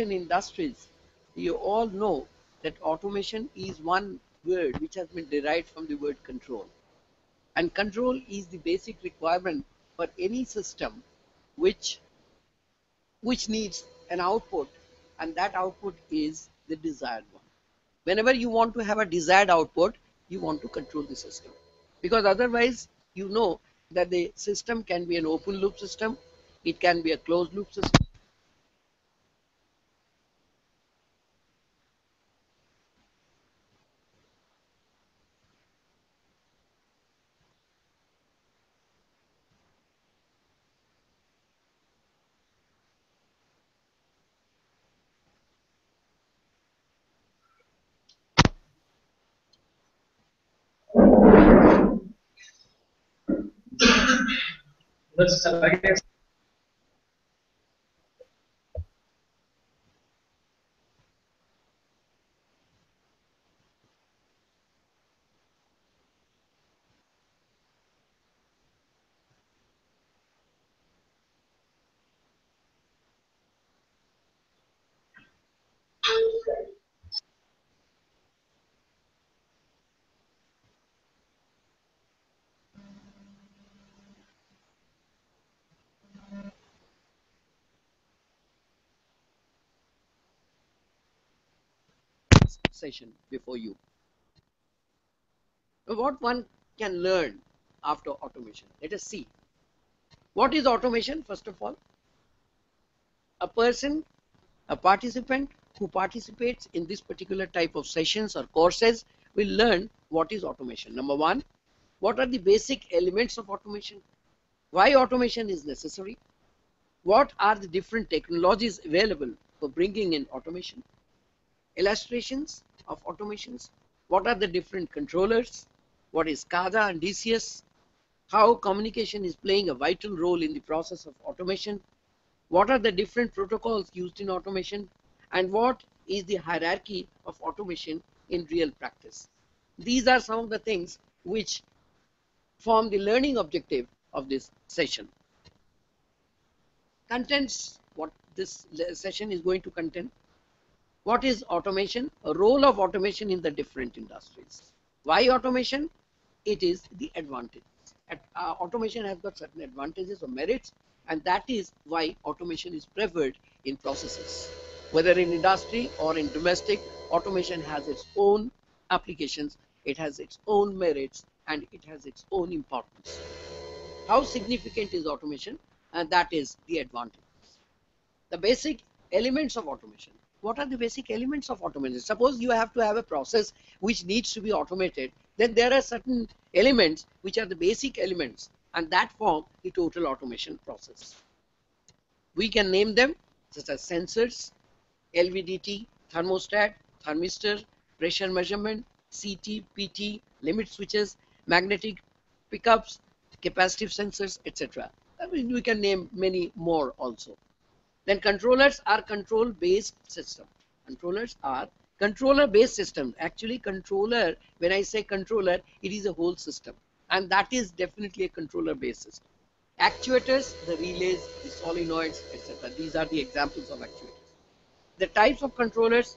automation industries, you all know that automation is one word which has been derived from the word control. And control is the basic requirement for any system which, which needs an output and that output is the desired one. Whenever you want to have a desired output, you want to control the system. Because otherwise, you know that the system can be an open loop system, it can be a closed loop system, Let's again. Session before you. What one can learn after automation? Let us see. What is automation, first of all? A person, a participant who participates in this particular type of sessions or courses will learn what is automation. Number one, what are the basic elements of automation? Why automation is necessary? What are the different technologies available for bringing in automation? Illustrations of automations. What are the different controllers? What is SCADA and DCS? How communication is playing a vital role in the process of automation? What are the different protocols used in automation? And what is the hierarchy of automation in real practice? These are some of the things which form the learning objective of this session. Contents, what this session is going to contain. What is automation? A role of automation in the different industries. Why automation? It is the advantage. Uh, automation has got certain advantages or merits and that is why automation is preferred in processes. Whether in industry or in domestic, automation has its own applications, it has its own merits and it has its own importance. How significant is automation? And that is the advantage. The basic elements of automation what are the basic elements of automation? Suppose you have to have a process which needs to be automated, then there are certain elements which are the basic elements and that form the total automation process. We can name them such as sensors, LVDT, thermostat, thermistor, pressure measurement, CT, PT, limit switches, magnetic pickups, capacitive sensors, etc. I mean, we can name many more also. Then controllers are control based system. Controllers are controller based system. Actually controller, when I say controller, it is a whole system. And that is definitely a controller based system. Actuators, the relays, the solenoids, etc. These are the examples of actuators. The types of controllers,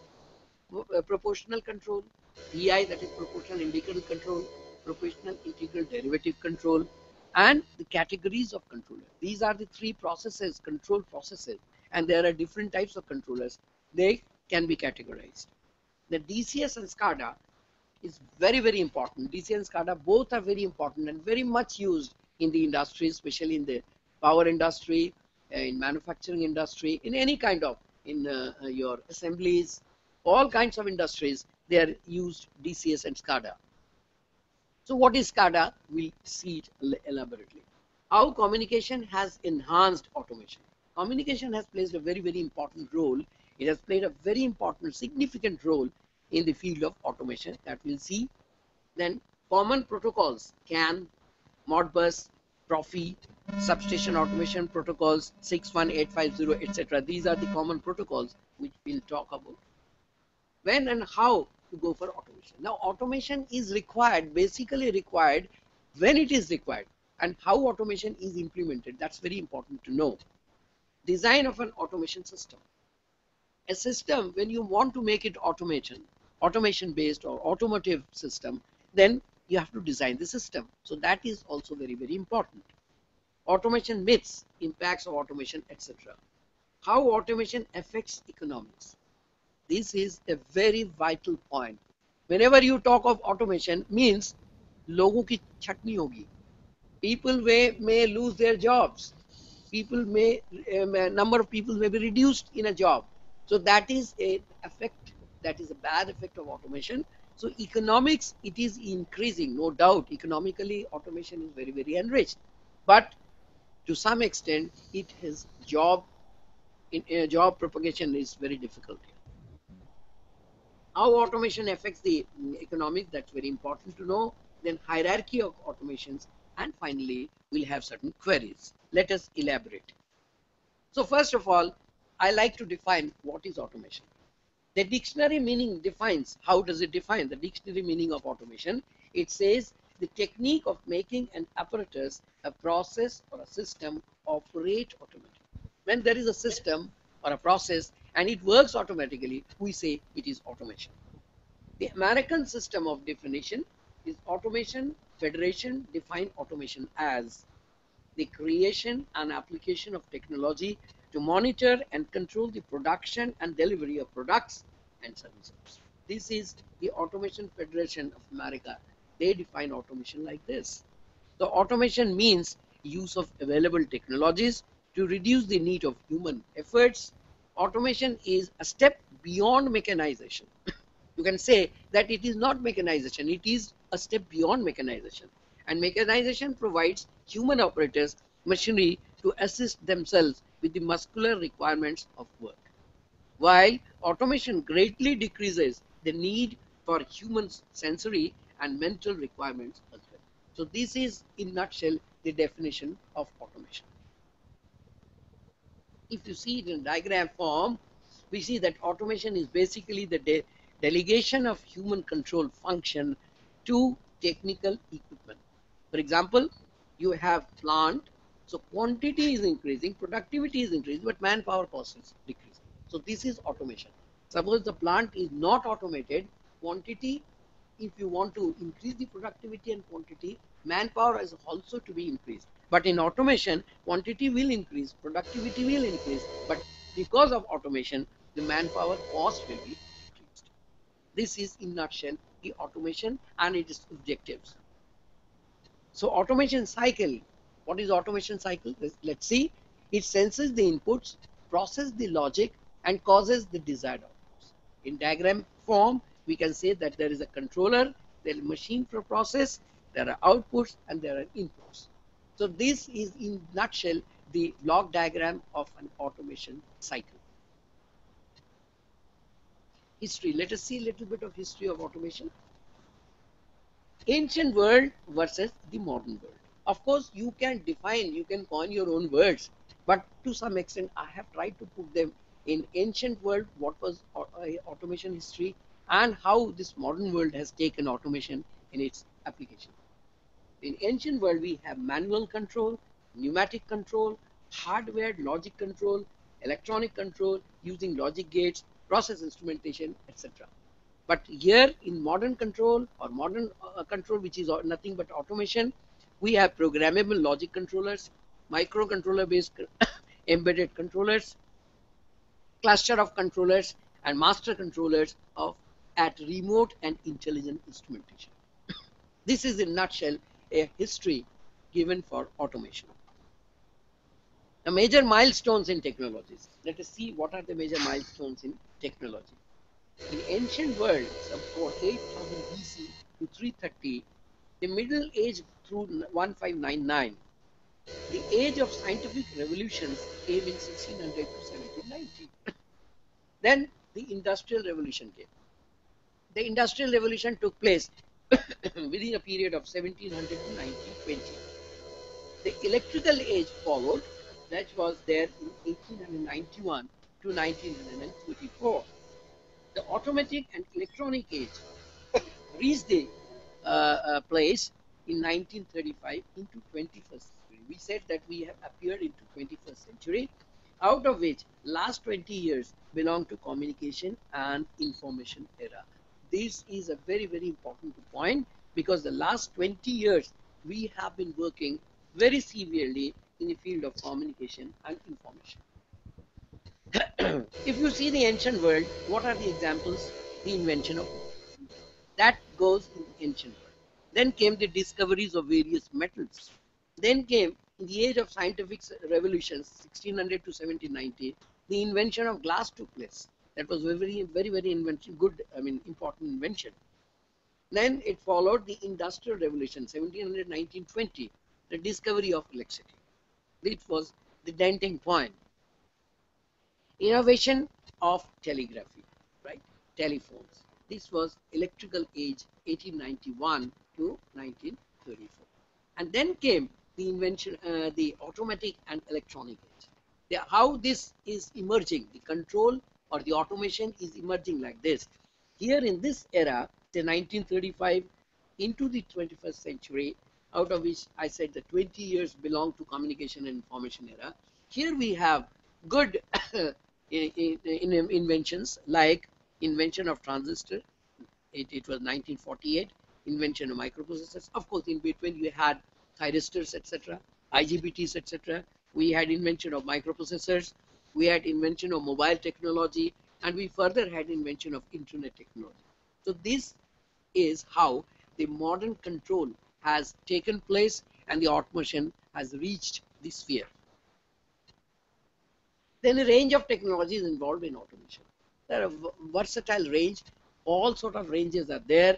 uh, proportional control, PI that is proportional integral control, proportional integral derivative control, and the categories of controller. These are the three processes, control processes and there are different types of controllers. They can be categorized. The DCS and SCADA is very, very important. DCS and SCADA both are very important and very much used in the industry, especially in the power industry, uh, in manufacturing industry, in any kind of, in uh, uh your assemblies, all kinds of industries, they are used DCS and SCADA. So what is SCADA? We'll see it elaborately. How communication has enhanced automation communication has played a very, very important role. It has played a very important, significant role in the field of automation that we'll see. Then common protocols, CAN, Modbus, Profi, substation automation protocols 61850, etc. These are the common protocols which we'll talk about. When and how to go for automation. Now, automation is required, basically required when it is required and how automation is implemented. That's very important to know design of an automation system. a system when you want to make it automation automation based or automotive system then you have to design the system. So that is also very very important. Automation myths impacts of automation etc how automation affects economics. This is a very vital point. Whenever you talk of automation means logo ki chutney hogi. People may lose their jobs people may uh, number of people may be reduced in a job. So that is a effect that is a bad effect of automation. So economics it is increasing no doubt. Economically automation is very very enriched. But to some extent it has job in uh, job propagation is very difficult how automation affects the mm, economics that's very important to know. Then hierarchy of automations. And finally we'll have certain queries. Let us elaborate. So first of all i like to define what is automation. The dictionary meaning defines how does it define? The dictionary meaning of automation it says the technique of making an apparatus a process or a system operate automatically. When there is a system or a process and it works automatically we say it is automation. The american system of definition is automation federation define automation as the creation and application of technology to monitor and control the production and delivery of products and services. This is the Automation Federation of America. They define automation like this. The automation means use of available technologies to reduce the need of human efforts. Automation is a step beyond mechanization. you can say that it is not mechanization, it is a step beyond mechanization. And mechanization provides human operators machinery to assist themselves with the muscular requirements of work. While automation greatly decreases the need for human sensory and mental requirements as well. So this is in nutshell the definition of automation. If you see it in diagram form, we see that automation is basically the de delegation of human control function to technical equipment. For example, you have plant, so quantity is increasing, productivity is increasing, but manpower cost is decreasing. So this is automation. Suppose the plant is not automated, quantity, if you want to increase the productivity and quantity, manpower is also to be increased. But in automation, quantity will increase, productivity will increase, but because of automation, the manpower cost will be decreased. This is in nutshell the automation and its objectives. So automation cycle, what is automation cycle? Let's see. It senses the inputs, processes the logic and causes the desired outputs. In diagram form, we can say that there is a controller, there is a machine for process, there are outputs and there are inputs. So this is in nutshell the block diagram of an automation cycle. History. Let us see a little bit of history of automation ancient world versus the modern world. Of course, you can define, you can coin your own words, but to some extent, I have tried to put them in ancient world, what was uh, automation history and how this modern world has taken automation in its application. In ancient world, we have manual control, pneumatic control, hardware logic control, electronic control using logic gates, process instrumentation, etc. But here in modern control or modern uh, control, which is nothing but automation, we have programmable logic controllers, microcontroller based embedded controllers, cluster of controllers and master controllers of at remote and intelligent instrumentation. this is in nutshell a history given for automation. The major milestones in technologies. Let us see what are the major milestones in technology. In ancient world, about 8000 BC to 330, the Middle Age through 1599, the age of scientific revolutions came in 1600 to 1790. then the Industrial Revolution came. The Industrial Revolution took place within a period of 1700 to 1920. The Electrical Age followed, that was there in 1891 to 1934 the automatic and electronic age reached the uh, uh, place in 1935 into 21st century. We said that we have appeared into 21st century. out of which last 20 years belong to communication and information era. This is a very, very important point because the last 20 years we have been working very severely in the field of communication and information. if you see the ancient world, what are the examples? The invention of that goes in the ancient world. Then came the discoveries of various metals. Then came in the age of scientific revolutions, 1600 to 1790, the invention of glass took place. That was very, very, very invention, good, I mean, important invention. Then it followed the Industrial Revolution, 1700, 1920, the discovery of electricity. It was the denting point. Innovation of telegraphy, right? Telephones. This was electrical age 1891 to 1934. And then came the invention, uh, the automatic and electronic age. The, how this is emerging, the control or the automation is emerging like this. Here in this era, the 1935 into the 21st century, out of which I said the 20 years belong to communication and information era. Here we have good in, in, in inventions like invention of transistor. It, it was 1948 invention of microprocessors. Of course, in between you had thyristors, etc., IGBTs, etc. We had invention of microprocessors. We had invention of mobile technology, and we further had invention of internet technology. So this is how the modern control has taken place and the automation has reached the sphere. Then a range of technologies involved in automation. There are versatile range, all sort of ranges are there.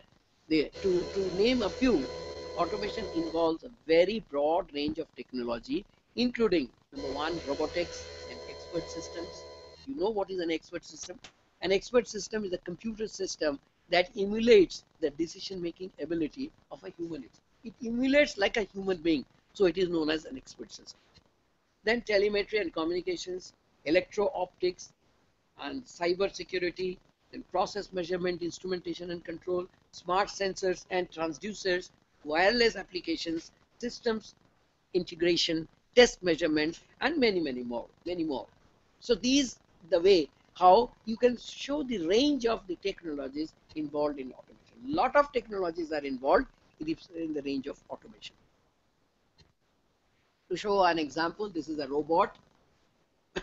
To, to name a few, automation involves a very broad range of technology, including number one, robotics and expert systems. You know what is an expert system? An expert system is a computer system that emulates the decision making ability of a human. It emulates like a human being, so it is known as an expert system. Then telemetry and communications, electro optics and cyber security, then process measurement, instrumentation and control, smart sensors and transducers, wireless applications, systems integration, test measurement, and many, many more, many more. So these the way how you can show the range of the technologies involved in automation. Lot of technologies are involved in the range of automation. To show an example, this is a robot.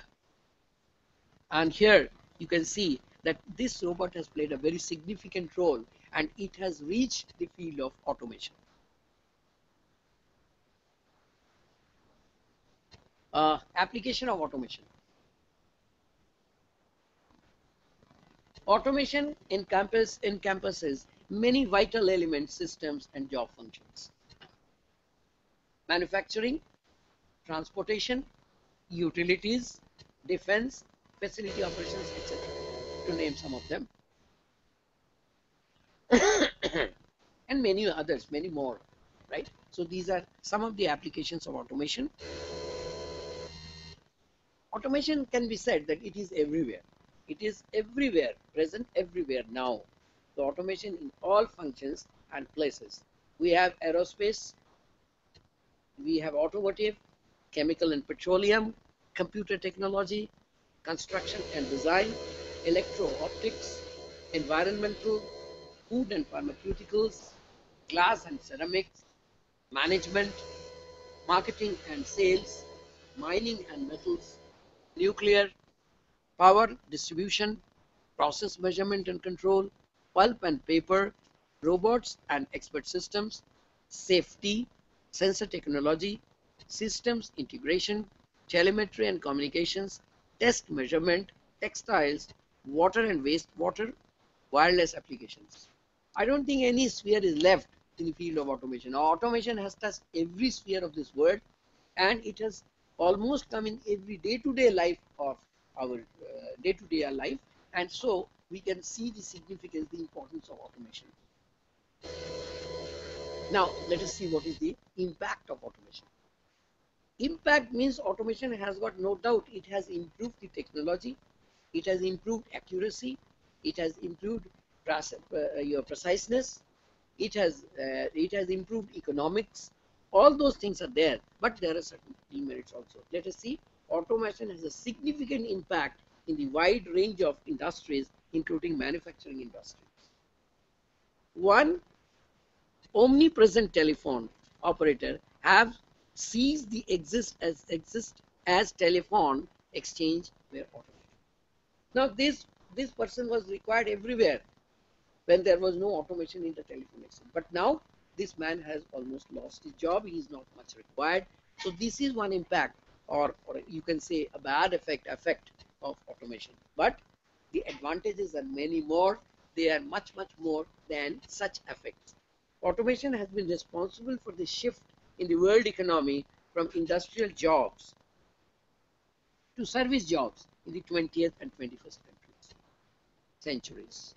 and here you can see that this robot has played a very significant role and it has reached the field of automation. Uh, application of automation. Automation encompass, encompasses many vital elements, systems, and job functions. Manufacturing, transportation, utilities, defense, facility operations, etc. To name some of them. and many others, many more, right? So these are some of the applications of automation. Automation can be said that it is everywhere. It is everywhere, present everywhere now. The automation in all functions and places. We have aerospace, we have automotive, chemical and petroleum, computer technology, construction and design, electro-optics, environmental, food and pharmaceuticals, glass and ceramics, management, marketing and sales, mining and metals, nuclear, power distribution, process measurement and control, pulp and paper, robots and expert systems, safety, sensor technology, systems integration, telemetry and communications, test measurement, textiles, water and wastewater, wireless applications. I don't think any sphere is left in the field of automation. Automation has touched every sphere of this world and it has almost come in every day-to-day -day life of our uh, day-to-day -day life and so we can see the significance, the importance of automation. Now let us see what is the impact of automation. Impact means automation has got no doubt it has improved the technology, it has improved accuracy, it has improved uh, your preciseness, it has uh, it has improved economics. All those things are there, but there are certain demerits also. Let us see automation has a significant impact in the wide range of industries, including manufacturing industries. One omnipresent telephone operator have ceased the exist as exist as telephone exchange were automated. Now this this person was required everywhere when there was no automation in the telephone exchange. But now this man has almost lost his job. He is not much required. So this is one impact or, or you can say a bad effect effect of automation. But the advantages are many more. They are much, much more than such effects. Automation has been responsible for the shift in the world economy from industrial jobs to service jobs in the 20th and 21st centuries.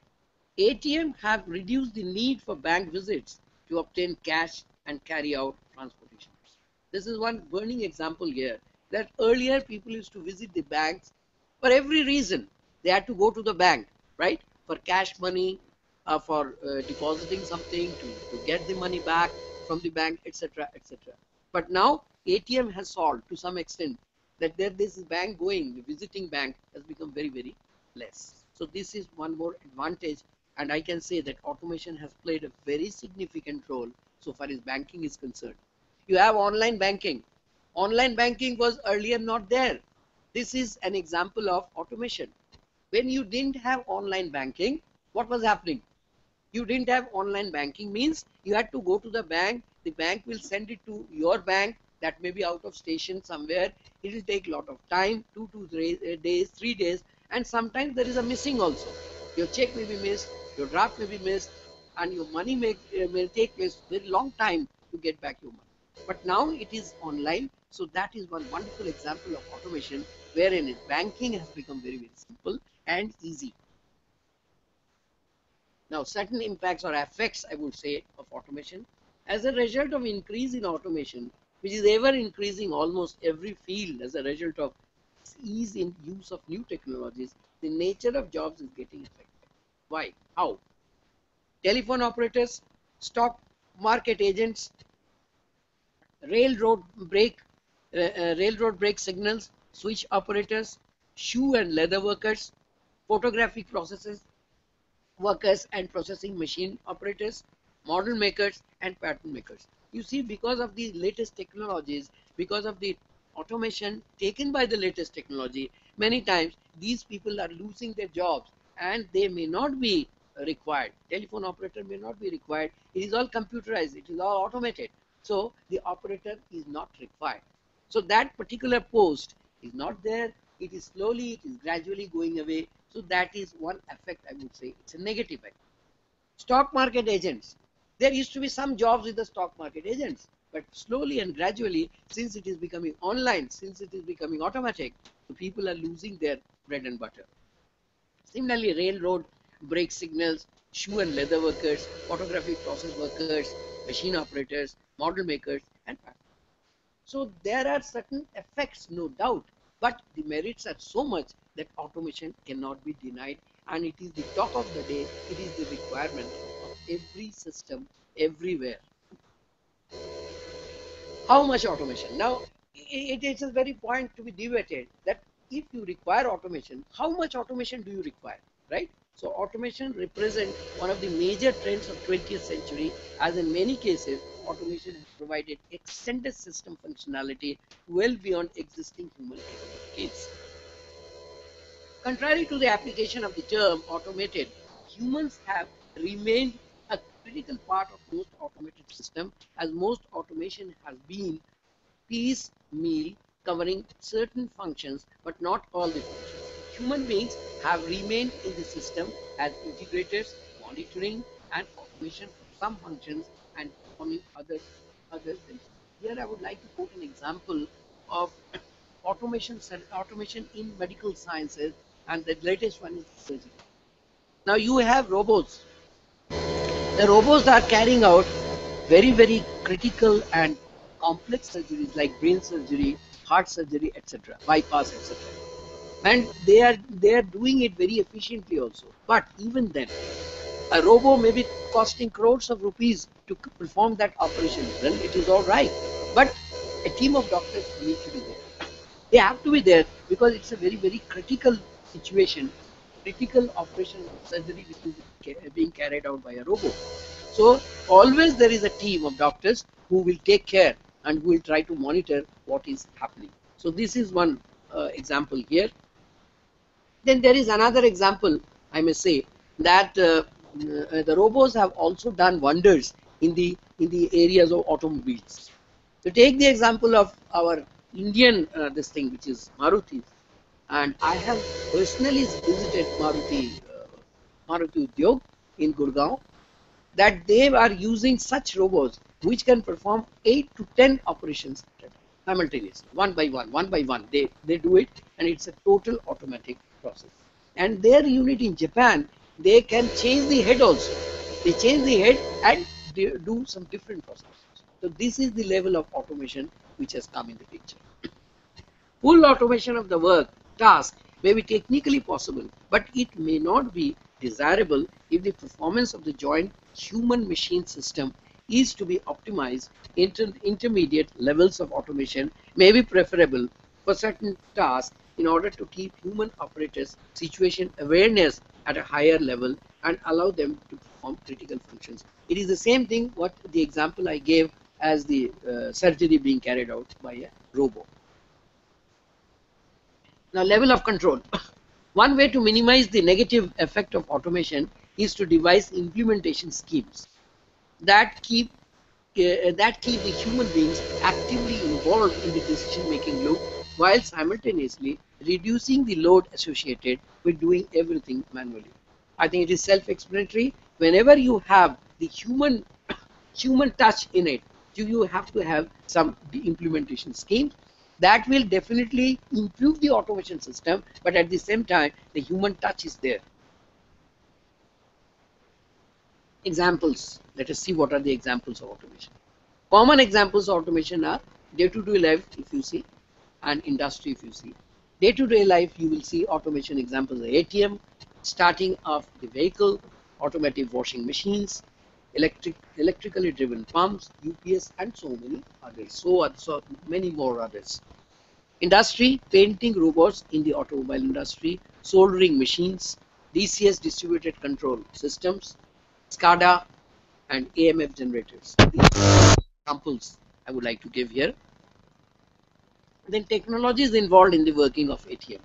ATM have reduced the need for bank visits to obtain cash and carry out transportation. This is one burning example here that earlier people used to visit the banks for every reason. They had to go to the bank, right? For cash money, uh, for uh, depositing something, to, to get the money back from the bank, etc., etc. But now ATM has solved to some extent that there this bank going, the visiting bank has become very, very less. So this is one more advantage and I can say that automation has played a very significant role so far as banking is concerned. You have online banking. Online banking was earlier not there. This is an example of automation. When you didn't have online banking, what was happening? You didn't have online banking means you had to go to the bank. The bank will send it to your bank that may be out of station somewhere. It will take a lot of time, two to three uh, days, three days, and sometimes there is a missing also. Your check may be missed, your draft may be missed and your money may, uh, may take place very long time to get back your money. But now it is online. So that is one wonderful example of automation wherein banking has become very, very simple and easy. Now certain impacts or effects I would say of automation as a result of increase in automation which is ever increasing almost every field as a result of ease in use of new technologies the nature of jobs is getting affected why? How? Telephone operators, stock market agents, railroad brake, uh, uh, railroad brake signals, switch operators, shoe and leather workers, photographic processes, workers and processing machine operators, model makers and pattern makers. You see, because of the latest technologies, because of the automation taken by the latest technology, many times these people are losing their jobs and they may not be required. Telephone operator may not be required. It is all computerized. It is all automated. So the operator is not required. So that particular post is not there. It is slowly, it is gradually going away. So that is one effect I would say. It's a negative effect. Stock market agents. There used to be some jobs with the stock market agents. But slowly and gradually, since it is becoming online, since it is becoming automatic, the people are losing their bread and butter. Similarly, railroad, brake signals, shoe and leather workers, photographic process workers, machine operators, model makers, and so there are certain effects, no doubt, but the merits are so much that automation cannot be denied and it is the talk of the day, it is the requirement of every system everywhere. How much automation? Now, it is a very point to be debated that if you require automation, how much automation do you require, right? So automation represents one of the major trends of 20th century as in many cases automation has provided extended system functionality well beyond existing human capabilities. Contrary to the application of the term automated, humans have remained a critical part of most automated system as most automation has been piecemeal covering certain functions but not all the functions. Human beings have remained in the system as integrators, monitoring and automation for some functions and performing other others. Here I would like to quote an example of automation automation in medical sciences and the latest one is surgery. Now you have robots. The robots are carrying out very very critical and complex surgeries like brain surgery heart surgery, etc., bypass, etc. And they are they are doing it very efficiently also. But even then, a robo may be costing crores of rupees to perform that operation. Well, it is all right, but a team of doctors need to be there. They have to be there because it's a very, very critical situation, critical operation surgery which is being carried out by a robot. So always there is a team of doctors who will take care and who will try to monitor what is happening. So this is one uh, example here. Then there is another example, I may say, that uh, the robots have also done wonders in the in the areas of automobiles. So take the example of our Indian uh, this thing which is Maruti, and I have personally visited Maruti uh, Maruti Udyog in Gurgaon that they are using such robots which can perform 8 to 10 operations simultaneously one by one one by one. They they do it and it's a total automatic process. And their unit in Japan they can change the head also. They change the head and do some different processes. So this is the level of automation which has come in the picture. Full automation of the work task may be technically possible but it may not be desirable if the performance of the joint human machine system is to be optimized. Inter intermediate levels of automation may be preferable for certain tasks in order to keep human operators situation awareness at a higher level and allow them to perform critical functions. It is the same thing what the example I gave as the uh, surgery being carried out by a robot. Now level of control. One way to minimize the negative effect of automation is to devise implementation schemes that keep uh, that keep the human beings actively involved in the decision making loop while simultaneously reducing the load associated with doing everything manually. I think it is self-explanatory. Whenever you have the human human touch in it, you, have to have some implementation schemes that will definitely improve the automation system, but at the same time, the human touch is there. Examples. Let us see what are the examples of automation. Common examples of automation are day-to-day -day life, if you see, and industry, if you see. Day-to-day -day life, you will see automation examples ATM, starting of the vehicle, automatic washing machines, electric, electrically driven pumps, UPS, and so many others. So, uh, so many more others. Industry, painting robots in the automobile industry, soldering machines, DCS distributed control systems, SCADA, and AMF generators. These examples I would like to give here. Then technology is involved in the working of ATM.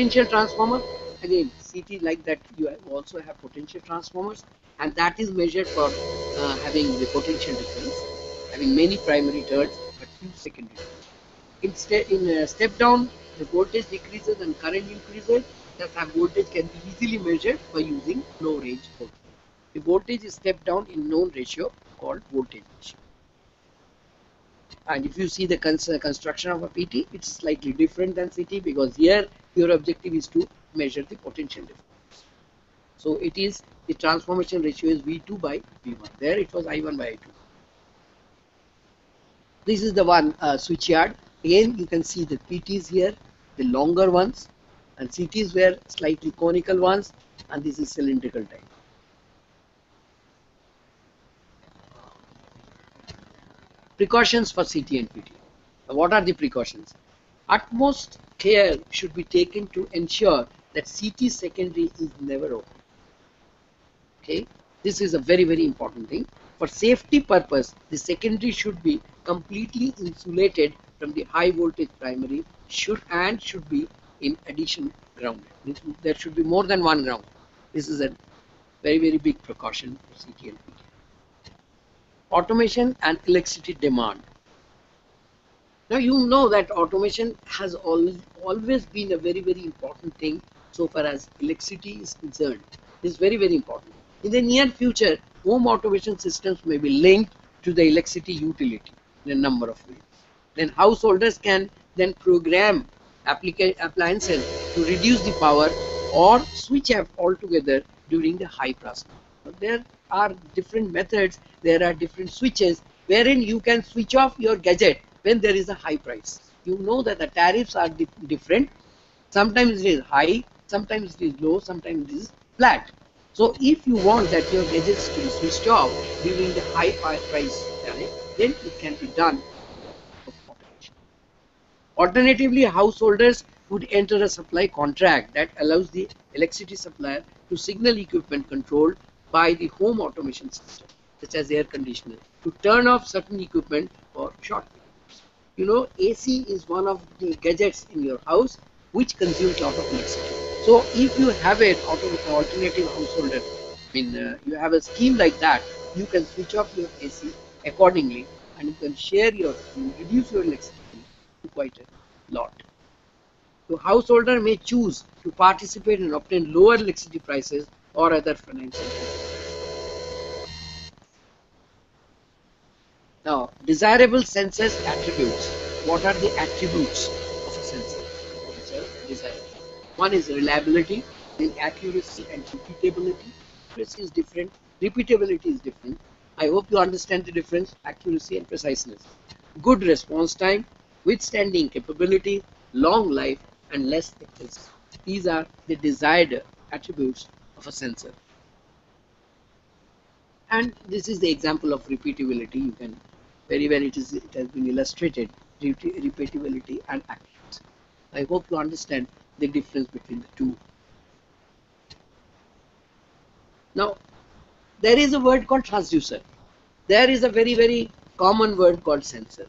Potential transformer, again, CT like that, you also have potential transformers, and that is measured for uh, having the potential difference, having many primary turns but few secondary turns. In, ste in uh, step down, the voltage decreases and current increases, our voltage can be easily measured by using low range voltage. The voltage is stepped down in known ratio called voltage ratio. And if you see the cons construction of a PT, it's slightly different than CT because here your objective is to measure the potential difference. So it is the transformation ratio is V2 by V1. There it was I1 by I2. This is the one uh, switch yard. Again, you can see the PTs here, the longer ones, and CTs were slightly conical ones, and this is cylindrical type. Precautions for CT and PT. Now, what are the precautions? Utmost care should be taken to ensure that CT secondary is never open. Okay, this is a very very important thing. For safety purpose, the secondary should be completely insulated from the high voltage primary should and should be in addition grounded. There should be more than one ground. This is a very very big precaution for CT and PT automation and electricity demand. Now you know that automation has al always been a very very important thing so far as electricity is concerned. It's very very important. In the near future, home automation systems may be linked to the electricity utility in a number of ways. Then householders can then program appliances to reduce the power or switch off altogether during the high plasma. There are different methods, there are different switches wherein you can switch off your gadget when there is a high price. You know that the tariffs are di different. Sometimes it is high, sometimes it is low, sometimes it is flat. So if you want that your gadgets to be switched off during the high price tariff, then it can be done. Alternatively, householders could enter a supply contract that allows the electricity supplier to signal equipment controlled by the home automation system, such as air conditioner, to turn off certain equipment for short periods. You know, AC is one of the gadgets in your house which consumes a lot of electricity. So if you have an alternative householder, I mean, uh, you have a scheme like that, you can switch off your AC accordingly and you can share your, you reduce your electricity quite a lot. So householder may choose to participate and obtain lower electricity prices or other financial Now, desirable sensors attributes. What are the attributes of a sensor? One is reliability, then accuracy and repeatability. Accuracy is different, repeatability is different. I hope you understand the difference, accuracy and preciseness. Good response time, withstanding capability, long life, and less expensive. These are the desired attributes of a sensor. And this is the example of repeatability. You can very well it is it has been illustrated repeat- repeatability and accuracy. I hope you understand the difference between the two. Now, there is a word called transducer. There is a very very common word called sensor,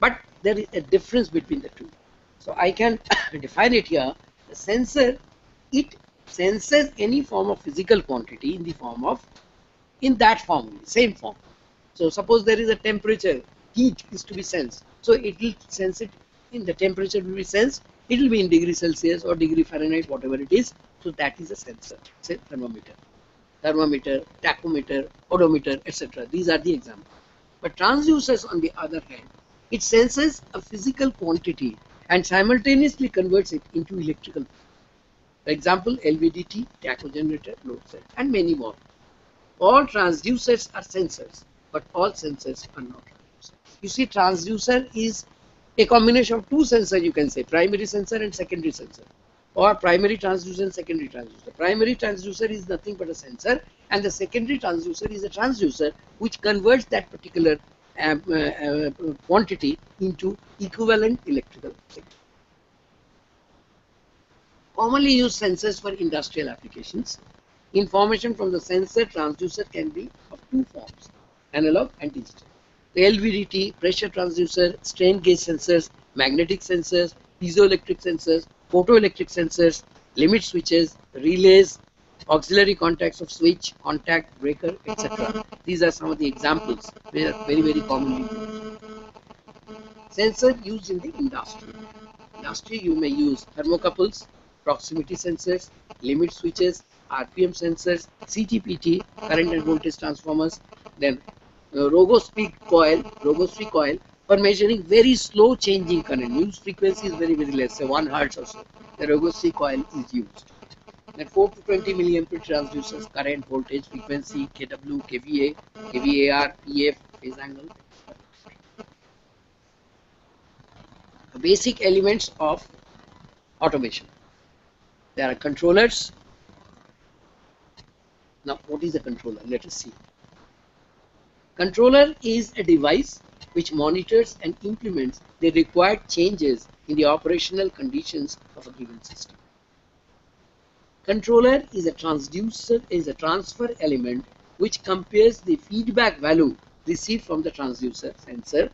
but there is a difference between the two. So I can define it here. The sensor it senses any form of physical quantity in the form of in that form, same form. So suppose there is a temperature, heat is to be sensed. So it will sense it in the temperature will be sensed. It will be in degree Celsius or degree Fahrenheit, whatever it is. So that is a sensor, say thermometer, thermometer, tachometer, odometer, etc. These are the examples. But transducers, on the other hand, it senses a physical quantity and simultaneously converts it into electrical. For example, LVDT, tachogenerator, load cell, and many more. All transducers are sensors, but all sensors are not transducers. You see, transducer is a combination of two sensors, you can say, primary sensor and secondary sensor, or primary transducer and secondary transducer. Primary transducer is nothing but a sensor, and the secondary transducer is a transducer which converts that particular um, uh, uh, quantity into equivalent electrical signal. Commonly used sensors for industrial applications. Information from the sensor transducer can be of two forms, analog and digital. The LVDT, pressure transducer, strain gauge sensors, magnetic sensors, piezoelectric sensors, photoelectric sensors, limit switches, relays, auxiliary contacts of switch, contact, breaker, etc. These are some of the examples where very, very commonly used. Sensor used in the industry. Industry, you may use thermocouples, proximity sensors, limit switches, RPM sensors, CTPT, current and voltage transformers, then uh, coil, Rogowski coil for measuring very slow changing current. Use frequency is very, very less, say 1 hertz or so. The Rogowski coil is used. Then 4 to 20 milliampere transducers, current, voltage, frequency, kW, kVA, kVAR, PF, phase angle. Basic elements of automation. There are controllers. Now, what is a controller? Let us see. Controller is a device which monitors and implements the required changes in the operational conditions of a given system. Controller is a transducer, is a transfer element which compares the feedback value received from the transducer sensor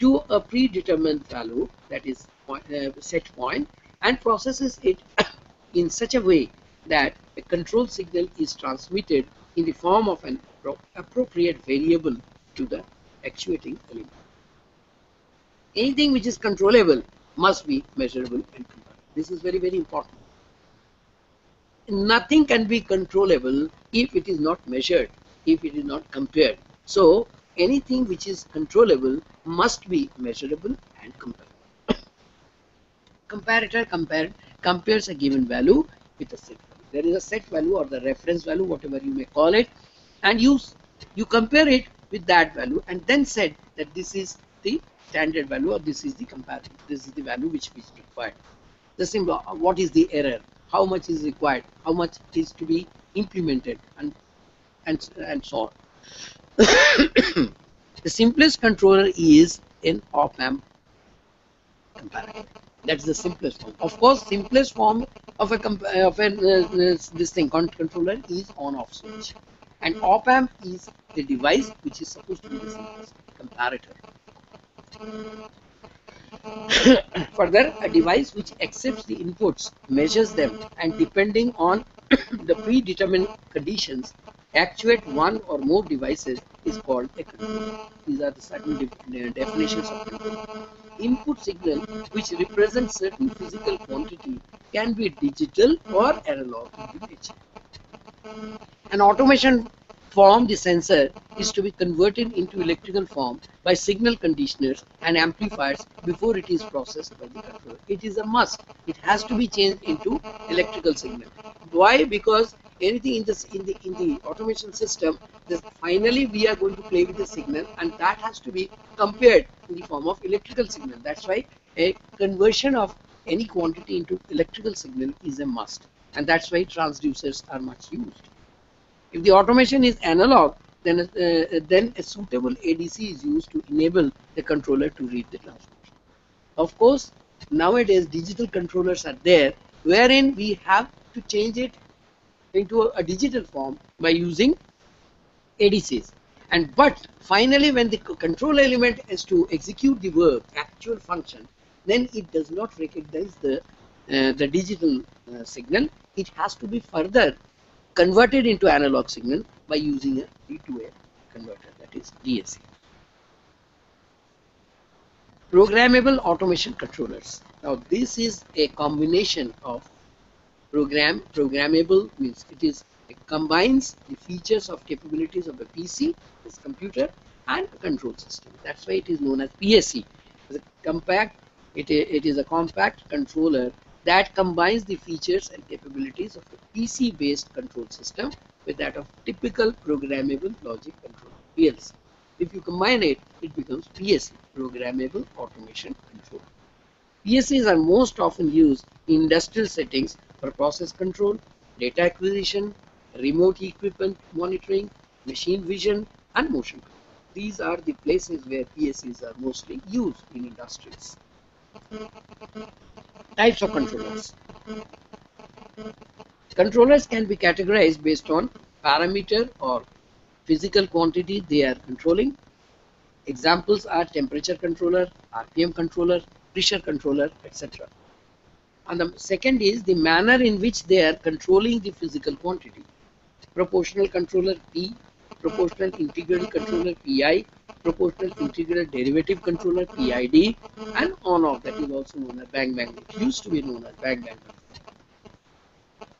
to a predetermined value that is point, uh, set point and processes it in such a way that a control signal is transmitted in the form of an appropriate variable to the actuating element. Anything which is controllable must be measurable and comparable. This is very, very important. Nothing can be controllable if it is not measured, if it is not compared. So, anything which is controllable must be measurable and comparable. Comparator compare, compares a given value with a set value. There is a set value or the reference value, whatever you may call it, and you you compare it with that value and then said that this is the standard value or this is the comparative. This is the value which is required. The symbol, what is the error? How much is required? How much is to be implemented and and and so on. the simplest controller is an op-amp comparator. That's the simplest form. Of course, simplest form of a uh, of an uh, this, this thing controller is on-off switch, and op-amp is the device which is supposed to be the simplest comparator. Further, a device which accepts the inputs, measures them, and depending on the predetermined conditions, actuate one or more devices is called a controller. These are the certain de- definitions of controller. Input signal which represents certain physical quantity can be digital or analog in nature. An automation form the sensor is to be converted into electrical form by signal conditioners and amplifiers before it is processed by the controller. It is a must. It has to be changed into electrical signal. Why? Because anything in this in the in the automation system, this, finally we are going to play with the signal, and that has to be compared in the form of electrical signal. That's why a conversion of any quantity into electrical signal is a must, and that's why transducers are much used. If the automation is analog, then uh, then a suitable ADC is used to enable the controller to read the transmission. Of course, nowadays digital controllers are there, wherein we have to change it into a, a digital form by using ADCs. And but finally, when the control element is to execute the work, actual function, then it does not recognize the uh, the digital uh, signal. It has to be further converted into analog signal by using a D2A converter, that is DAC. Programmable automation controllers. Now, this is a combination of program programmable means it is it combines the features of capabilities of a PC, this computer, and a control system. That's why it is known as PSC. It's a compact, it is a compact controller that combines the features and capabilities of a PC-based control system with that of typical programmable logic controller (PLC). If you combine it, it becomes PSC, Programmable Automation Control. PSCs are most often used in industrial settings for process control, data acquisition, remote equipment monitoring, machine vision, and motion control. These are the places where PSCs are mostly used in industries. Types of controllers. Controllers can be categorized based on parameter or physical quantity they are controlling. Examples are temperature controller, RPM controller, pressure controller, etc. And the second is the manner in which they are controlling the physical quantity. Proportional controller P, proportional integral controller PI, proportional integral derivative controller PID, and on off that is also known as bang bang. It used to be known as bang bang.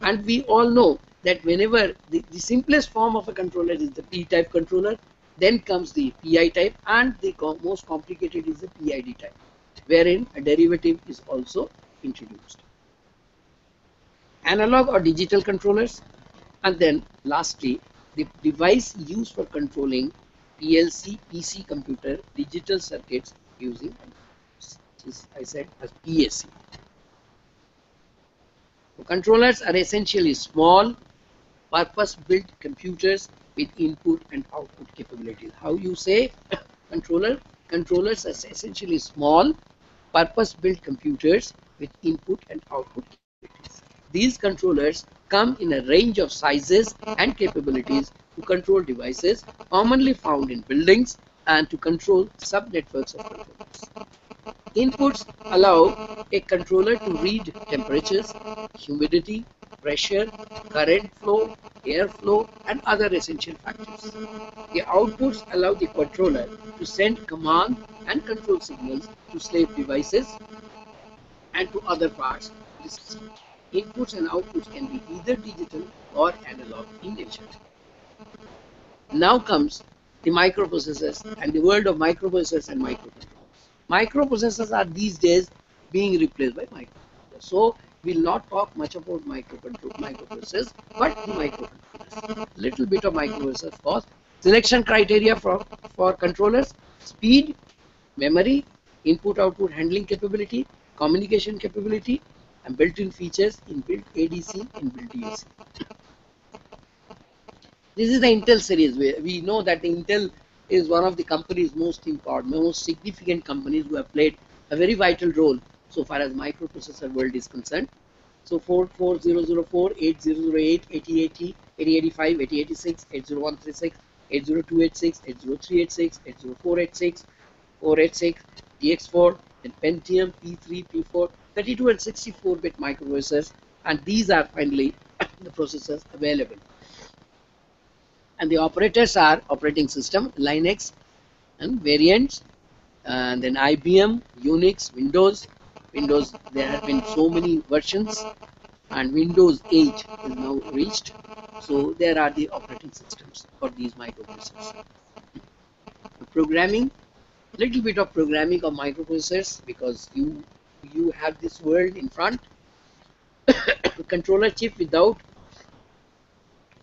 And we all know that whenever the, the simplest form of a controller is the P type controller, then comes the PI type, and the co- most complicated is the PID type, wherein a derivative is also introduced. Analog or digital controllers, and then lastly, the device used for controlling PLC, PC computer, digital circuits using, which is I said as PSC. So controllers are essentially small, purpose-built computers with input and output capabilities. How you say controller? Controllers are essentially small, purpose-built computers with input and output capabilities. These controllers come in a range of sizes and capabilities to control devices commonly found in buildings and to control subnetworks of controllers. Inputs allow a controller to read temperatures, humidity, pressure, current flow, air flow, and other essential factors. The outputs allow the controller to send command and control signals to slave devices and to other parts of the system. Inputs and outputs can be either digital or analog in nature. Now comes the microprocessors and the world of microprocessors and microcontrollers. Microprocessors are these days being replaced by microcontrollers. So we'll not talk much about microcontrol microprocessors, but the microcontrollers. Little bit of microprocessors first. Selection criteria for, for controllers, speed, memory, input-output handling capability, communication capability, and built-in features in built ADC and built DAC. This is the Intel series. We, we know that Intel is one of the companies most important, most significant companies who have played a very vital role so far as microprocessor world is concerned. So 44004, 8008, 8080, 8085, 8086, 80136, 80286, 80386, 80486, 486, DX4, then Pentium, P3, P4, 32 and 64 bit microprocessors, and these are finally the processors available. And the operators are operating system, Linux, and variants, and then IBM, Unix, Windows. Windows, there have been so many versions, and Windows 8 is now reached. So there are the operating systems for these microprocessors. Programming, little bit of programming of microprocessors because you you have this world in front. controller chip without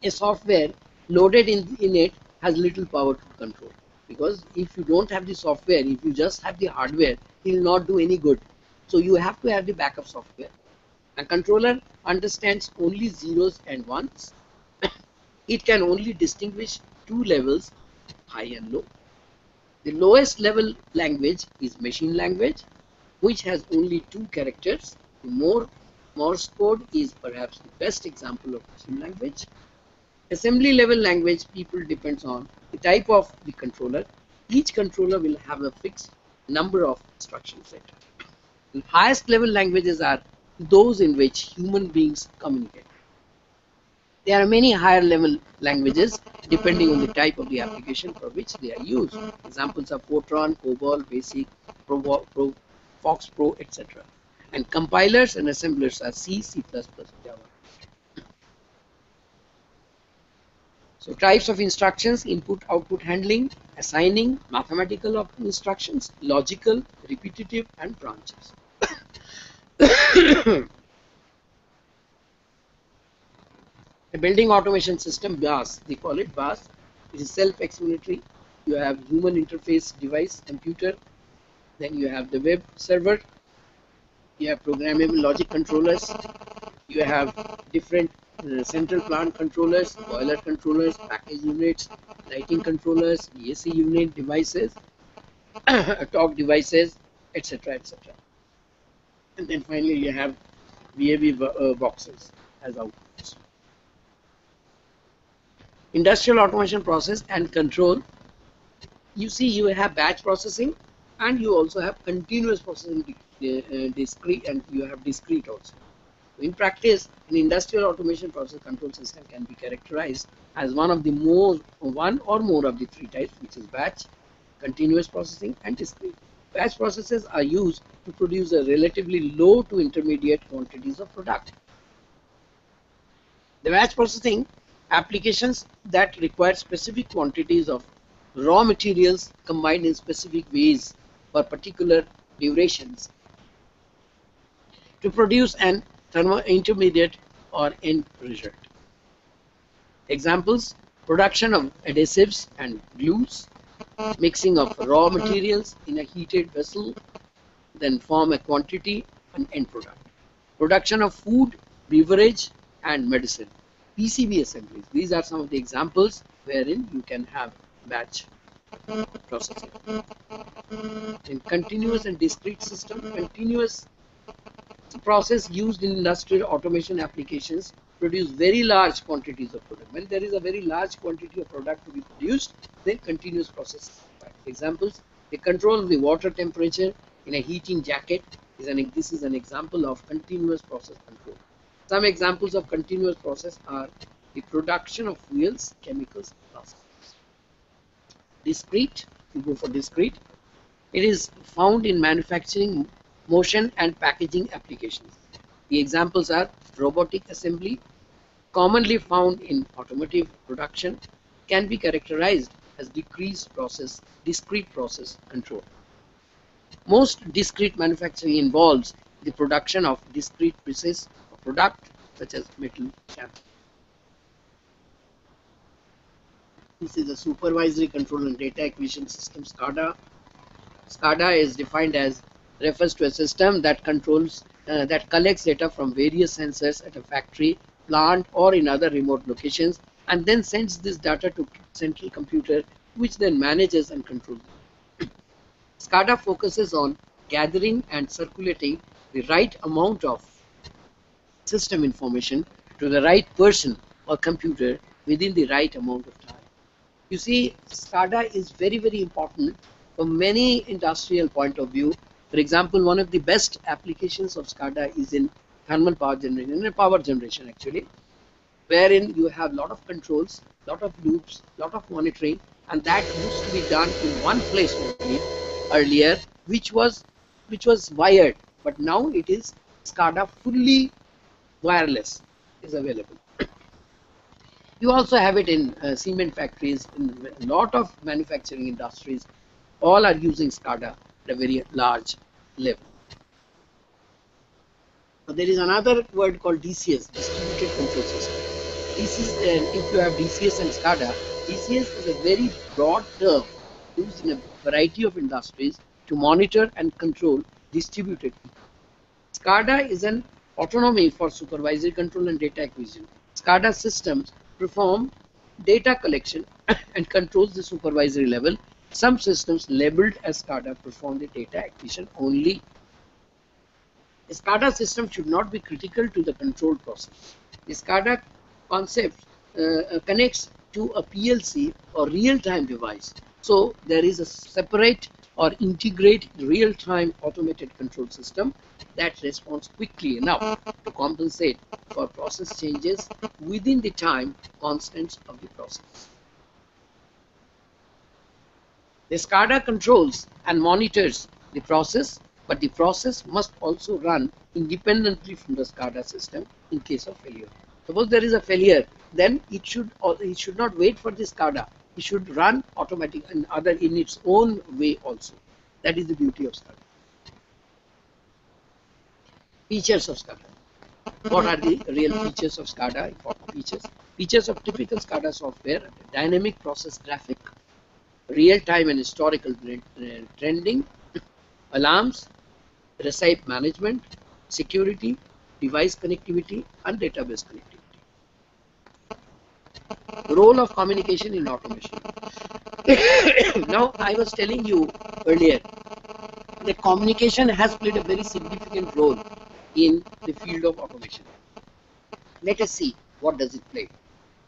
a software loaded in, in it has little power to control. Because if you don't have the software if you just have the hardware it will not do any good. So you have to have the backup software. A controller understands only zeros and ones. It can only distinguish two levels high and low. The lowest level language is machine language which has only two characters. More Morse code is perhaps the best example of machine language assembly level language people depends on the type of the controller. Each controller will have a fixed number of instruction set. The highest level languages are those in which human beings communicate. There are many higher level languages depending on the type of the application for which they are used. Examples are fortran cobol basic pro, pro fox pro etc and compilers and assemblers are c c++ java So types of instructions, input, output handling, assigning, mathematical instructions, logical, repetitive, and branches. A building automation system, BAS, they call it BAS, it is self-explanatory. You have human interface device, computer, then you have the web server, you have programmable logic controllers, you have different uh, central plant controllers, boiler controllers, package units, lighting controllers, AC unit devices, talk devices, etc. etc. And then finally you have VAV uh, boxes as outputs. Industrial automation process and control. You see you have batch processing and you also have continuous processing uh, discrete and you have discrete also. In practice, an industrial automation process control system can be characterized as one of the more, one or more of the three types, which is batch, continuous processing, and discrete. Batch processes are used to produce a relatively low to intermediate quantities of product. The batch processing applications that require specific quantities of raw materials combined in specific ways for particular durations to produce an thermo intermediate or end result. Examples production of adhesives and glues, mixing of raw materials in a heated vessel, then form a quantity and end product. Production of food, beverage, and medicine. PCB assemblies. These are some of the examples wherein you can have batch processing. In continuous and discrete system, continuous process used in industrial automation applications produce very large quantities of product. When there is a very large quantity of product to be produced, then continuous process. Examples, the control of the water temperature in a heating jacket is an this is an example of continuous process control. Some examples of continuous process are the production of fuels, chemicals, plastics. Discrete, you go for discrete. It is found in manufacturing motion and packaging applications. The examples are robotic assembly, commonly found in automotive production, can be characterized as decreased process, discrete process control. Most discrete manufacturing involves the production of discrete pieces of product such as metal can. This is a supervisory control and data acquisition system SCADA. SCADA is defined as refers to a system that controls uh, that collects data from various sensors at a factory, plant or in other remote locations and then sends this data to central computer which then manages and controls. SCADA focuses on gathering and circulating the right amount of system information to the right person or computer within the right amount of time. You see, SCADA is very, very important from many industrial point of view for example, one of the best applications of SCADA is in thermal power generation, in power generation actually, wherein you have a lot of controls, lot of loops, lot of monitoring, and that used to be done in one place only earlier, which was which was wired, but now it is SCADA fully wireless is available. You also have it in uh, cement factories, in a lot of manufacturing industries, all are using SCADA at a very large level. Now, there is another word called DCS, Distributed Control System. This is, uh, if you have DCS and SCADA, DCS is a very broad term used in a variety of industries to monitor and control distributed. SCADA is an autonomy for supervisory control and data acquisition. SCADA systems perform data collection and controls the supervisory level. Some systems labeled as SCADA perform the data acquisition only. A SCADA system should not be critical to the control process. The SCADA concept uh, uh, connects to a PLC or real-time device. So there is a separate or integrate real-time automated control system that responds quickly enough to compensate for process changes within the time constants of the process. The SCADA controls and monitors the process, but the process must also run independently from the SCADA system in case of failure. Suppose there is a failure, then it should it should not wait for the SCADA. It should run automatic and other in its own way also. That is the beauty of SCADA. Features of SCADA. What are the real features of SCADA? Important features. Features of typical SCADA software: dynamic process graphic, real-time and historical trending, alarms, recipe management, security, device connectivity, and database connectivity. Role of communication in automation. now, I was telling you earlier that communication has played a very significant role in the field of automation. Let us see what does it play.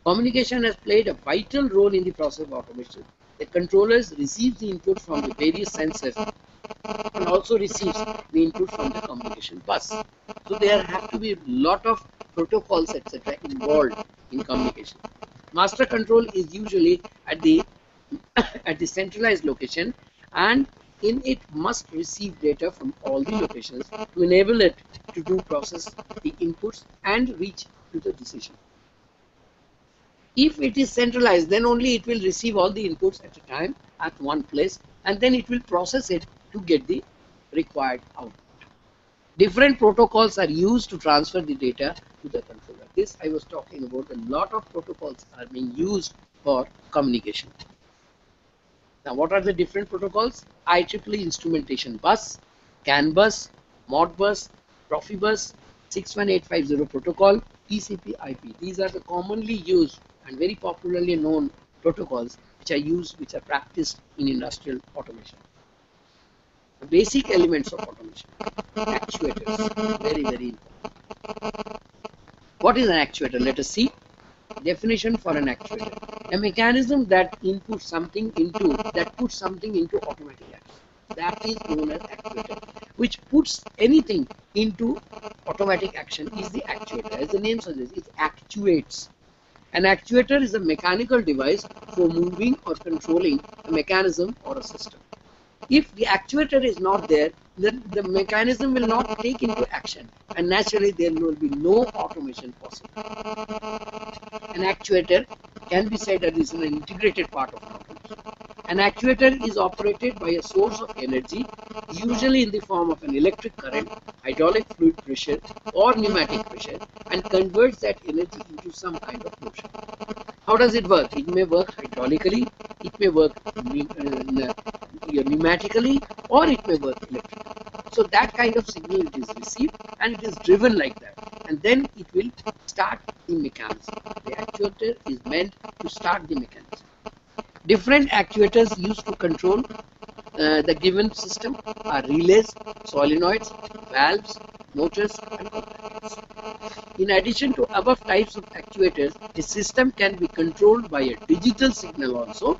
Communication has played a vital role in the process of automation. The controllers receive the input from the various sensors and also receives the input from the communication bus. So there have to be a lot of protocols etc. involved in communication. Master control is usually at the at the centralized location and in it must receive data from all the locations to enable it to do process the inputs and reach to the decision. If it is centralized, then only it will receive all the inputs at a time at one place and then it will process it to get the required output. Different protocols are used to transfer the data to the controller. This I was talking about. A lot of protocols are being used for communication. Now, what are the different protocols? IEEE instrumentation bus, CAN bus, Modbus, Profibus, 61850 protocol, TCP IP. These are the commonly used and very popularly known protocols which are used, which are practiced in industrial automation. The basic elements of automation. Actuators, very, very important. What is an actuator? Let us see. Definition for an actuator. A mechanism that inputs something into, that puts something into automatic action. That is known as actuator. Which puts anything into automatic action is the actuator. As the name suggests, it actuates. An actuator is a mechanical device for moving or controlling a mechanism or a system. If the actuator is not there, then the mechanism will not take into action and naturally there will be no automation possible. An actuator can be said that is an integrated part of automation. An actuator is operated by a source of energy, usually in the form of an electric current, hydraulic fluid pressure, or pneumatic pressure, and converts that energy into some kind of motion. How does it work? It may work hydraulically, it may work uh, uh, pneumatically, or it may work electrically. So that kind of signal it is received and it is driven like that. And then it will start the mechanism. The actuator is meant to start the mechanism. Different actuators used to control uh, the given system are relays, solenoids, valves, motors, and contactors. In addition to above types of actuators, the system can be controlled by a digital signal also,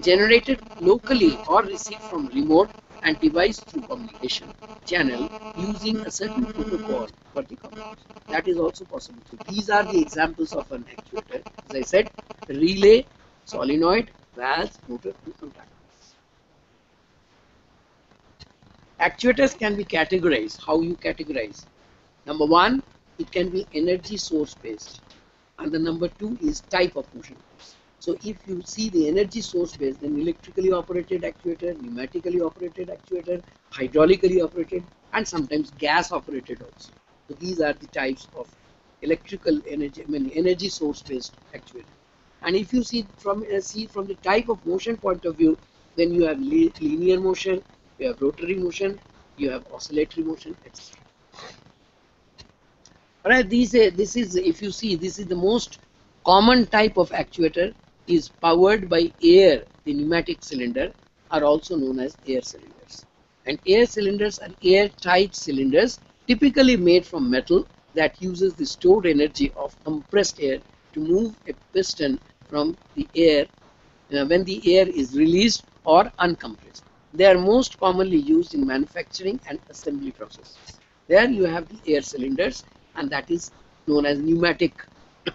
generated locally or received from remote and device through communication channel using a certain protocol for the communication. That is also possible. These are the examples of an actuator. As I said, relay, solenoid, valves, motor, and contactors. Actuators can be categorized. How you categorize? Number one, it can be energy source based. and the number two is type of motion. So if you see the energy source based, then electrically operated actuator, pneumatically operated actuator, hydraulically operated, and sometimes gas operated also. So these are the types of electrical energy, I mean energy source based actuator. And if you see from uh, see from the type of motion point of view, then you have li linear motion, you have rotary motion, you have oscillatory motion, etc. Alright, these uh, this is if you see this is the most common type of actuator is powered by air. The pneumatic cylinder are also known as air cylinders. And air cylinders are airtight cylinders typically made from metal that uses the stored energy of compressed air to move a piston from the air uh, when the air is released or uncompressed. They are most commonly used in manufacturing and assembly processes. There you have the air cylinders and that is known as pneumatic uh,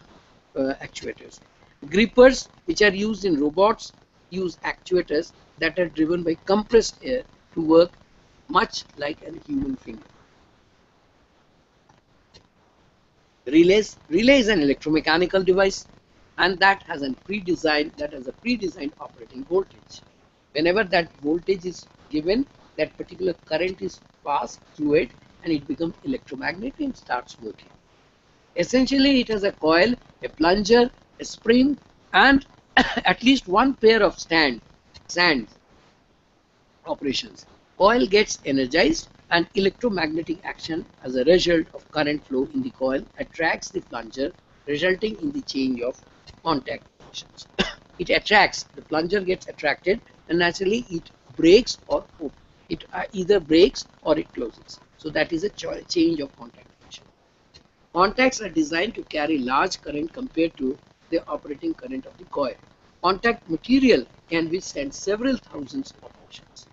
actuators. Grippers which are used in robots use actuators that are driven by compressed air to work much like a human finger. Relays, relay is an electromechanical device and that has a pre-designed that has a pre-designed operating voltage. Whenever that voltage is given, that particular current is passed through it and it becomes electromagnetic and starts working. Essentially, it has a coil, a plunger, a spring, and at least one pair of stand sand operations. Coil gets energized and electromagnetic action as a result of current flow in the coil attracts the plunger resulting in the change of contact positions. it attracts, the plunger gets attracted and naturally it breaks or opens. It uh, either breaks or it closes. So that is a change of contact position. Contacts are designed to carry large current compared to the operating current of the coil. Contact material can withstand several thousands of motions.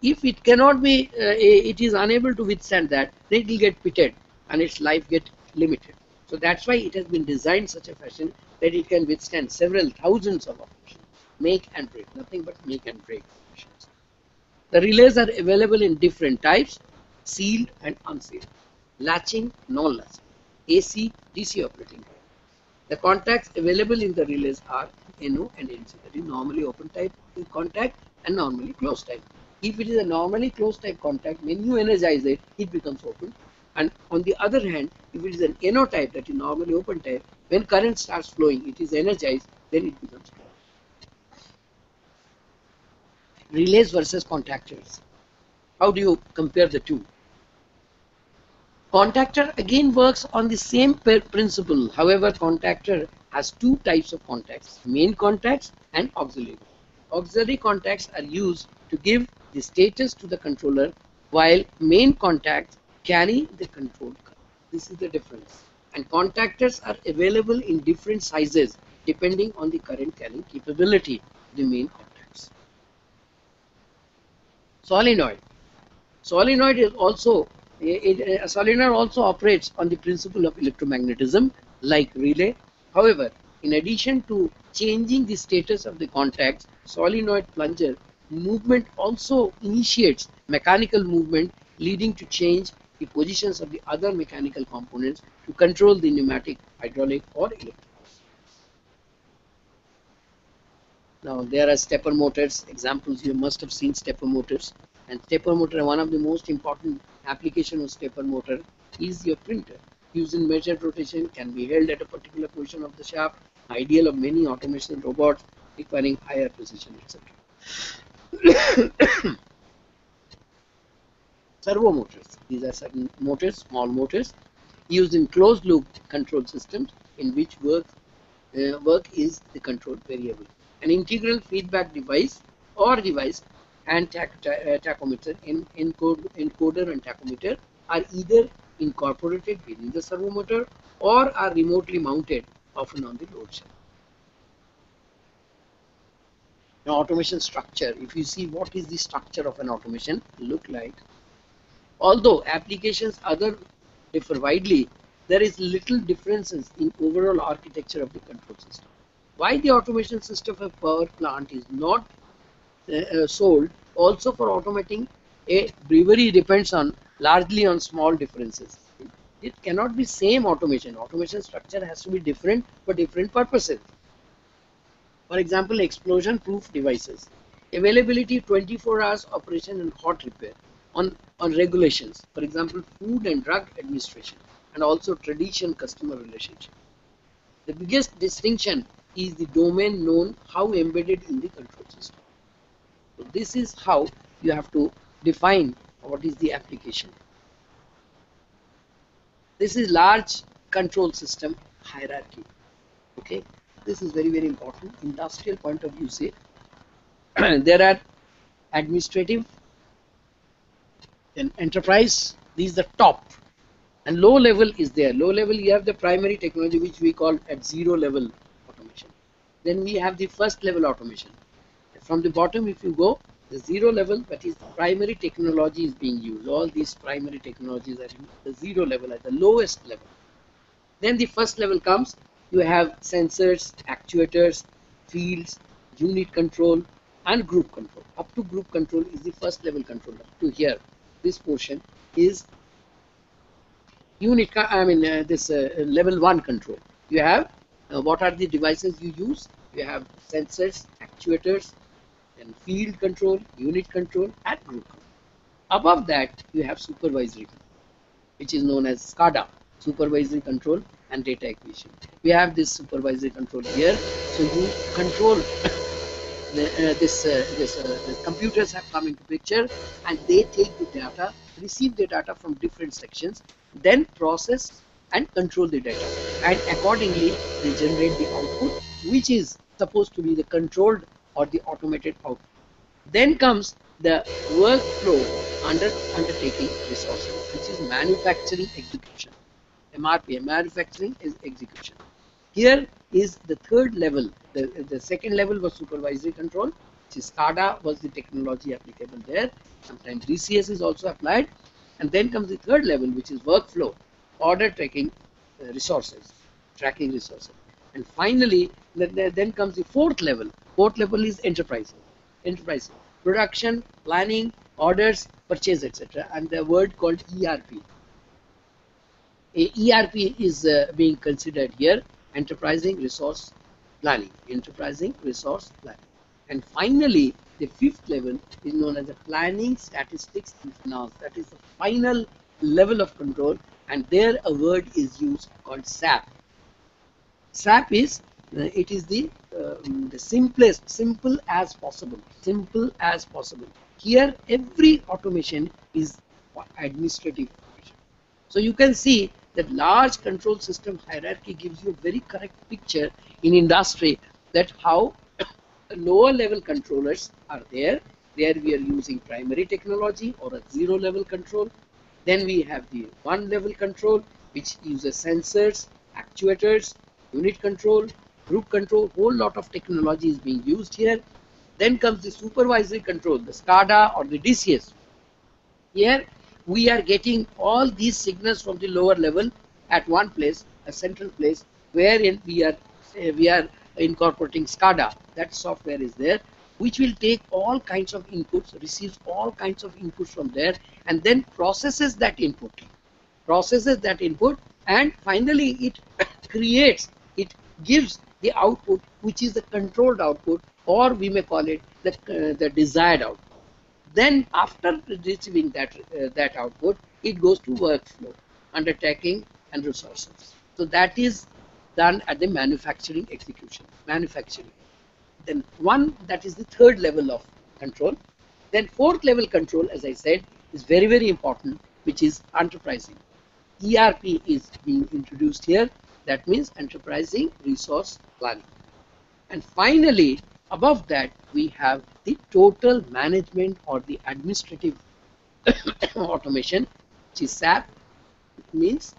If it cannot be, uh, it is unable to withstand that, then it will get pitted and its life get limited. So that's why it has been designed such a fashion that it can withstand several thousands of operations. Make and break, nothing but make and break operations. The relays are available in different types, sealed and unsealed, latching, non-latching, AC, DC operating. The contacts available in the relays are NO and NC, that is normally open type contact and normally closed type. If it is a normally closed type contact, when you energize it, it becomes open. And on the other hand, if it is an NO type, that is normally open type, when current starts flowing, it is energized, then it becomes. Relays versus contactors. How do you compare the two? Contactor again works on the same principle. However, contactor has two types of contacts, main contacts and auxiliary. Auxiliary contacts are used to give the status to the controller while main contacts carry the control. This is the difference. And contactors are available in different sizes depending on the current carrying capability of the main contacts. Solenoid. Solenoid is also a solenoid also operates on the principle of electromagnetism like relay. However, in addition to changing the status of the contacts, solenoid plunger movement also initiates mechanical movement leading to change the positions of the other mechanical components to control the pneumatic, hydraulic or electric. Now there are stepper motors, examples you must have seen stepper motors and stepper motor one of the most important application of stepper motor is your printer. Using measured rotation can be held at a particular position of the shaft, ideal of many automation robots requiring higher precision, etc. Servo motors. These are certain motors, small motors, used in closed loop control systems in which work uh, work is the control variable. An integral feedback device or device and tach uh, tachometer in encode encoder and tachometer are either incorporated within the servo motor or are remotely mounted often on the load cell. Now automation structure, if you see what is the structure of an automation look like, although applications other differ widely, there is little differences in overall architecture of the control system. Why the automation system of a power plant is not uh, uh, sold also for automating a brewery depends on largely on small differences It cannot be same automation. Automation structure has to be different for different purposes. For example, explosion proof devices. Availability 24 hours operation and hot repair on, on regulations. For example, food and drug administration and also tradition customer relationship. The biggest distinction is the domain known how embedded in the control system. So this is how you have to define what is the application. This is large control system hierarchy. Okay, this is very very important. Industrial point of view, say there are administrative, then enterprise. These the top, and low level is there. Low level you have the primary technology which we call at zero level automation. Then we have the first level automation. From the bottom, if you go, the zero level that is the primary technology is being used all these primary technologies are in the zero level at the lowest level then the first level comes you have sensors actuators fields unit control and group control up to group control is the first level control up to here this portion is unit i mean uh, this uh, level 1 control you have uh, what are the devices you use you have sensors actuators and field control, unit control, and group control. Above that, you have supervisory which is known as SCADA, supervisory control and data acquisition. We have this supervisory control here, so you control the, uh, this, uh, this uh, the computers have come into picture and they take the data, receive the data from different sections, then process and control the data and accordingly they generate the output which is supposed to be the controlled or the automated output. Then comes the workflow under undertaking resources, which is manufacturing execution. MRP, manufacturing is execution. Here is the third level. The, the second level was supervisory control, SCADA was the technology applicable there. Sometimes DCS is also applied. And then comes the third level, which is workflow, order tracking uh, resources, tracking resources. And finally, then comes the fourth level. Fourth level is enterprise. Enterprise. Production, planning, orders, purchase, etc. And the word called ERP. A ERP is uh, being considered here, enterprising resource planning. Enterprising resource planning. And finally, the fifth level is known as the planning, statistics, and finance. That is the final level of control. And there a word is used called SAP SAP is uh, it is the um, the simplest simple as possible simple as possible here every automation is administrative automation. so you can see that large control system hierarchy gives you a very correct picture in industry that how lower level controllers are there there we are using primary technology or a zero level control then we have the one level control which uses sensors actuators unit control, group control, whole lot of technology is being used here. Then comes the supervisory control, the SCADA or the DCS. Here we are getting all these signals from the lower level at one place, a central place, wherein we are uh, we are incorporating SCADA. That software is there, which will take all kinds of inputs, receives all kinds of inputs from there, and then processes that input, processes that input, and finally it creates it gives the output which is the controlled output or we may call it the, uh, the desired output. Then after receiving that, uh, that output, it goes to workflow, undertaking and resources. So that is done at the manufacturing execution, manufacturing. Then one, that is the third level of control. Then fourth level control, as I said, is very, very important, which is enterprising. ERP is being introduced here that means enterprising resource planning. And finally, above that, we have the total management or the administrative automation, which is SAP. It means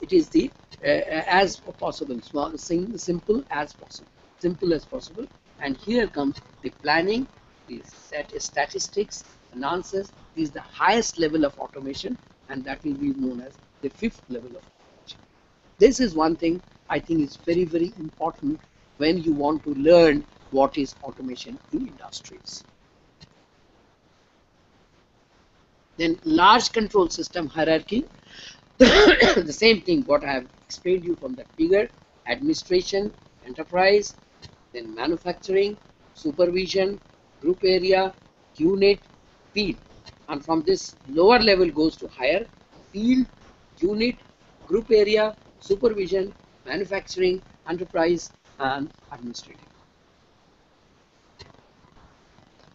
it is the uh, as possible, small, simple as possible, simple as possible. And here comes the planning, the set statistics, analysis. This is the highest level of automation, and that will be known as the fifth level of automation this is one thing I think is very, very important when you want to learn what is automation in industries. Then large control system hierarchy. the same thing what I have explained you from the figure. Administration, enterprise, then manufacturing, supervision, group area, unit, field. And from this lower level goes to higher field, unit, group area, supervision, manufacturing, enterprise, and administrative.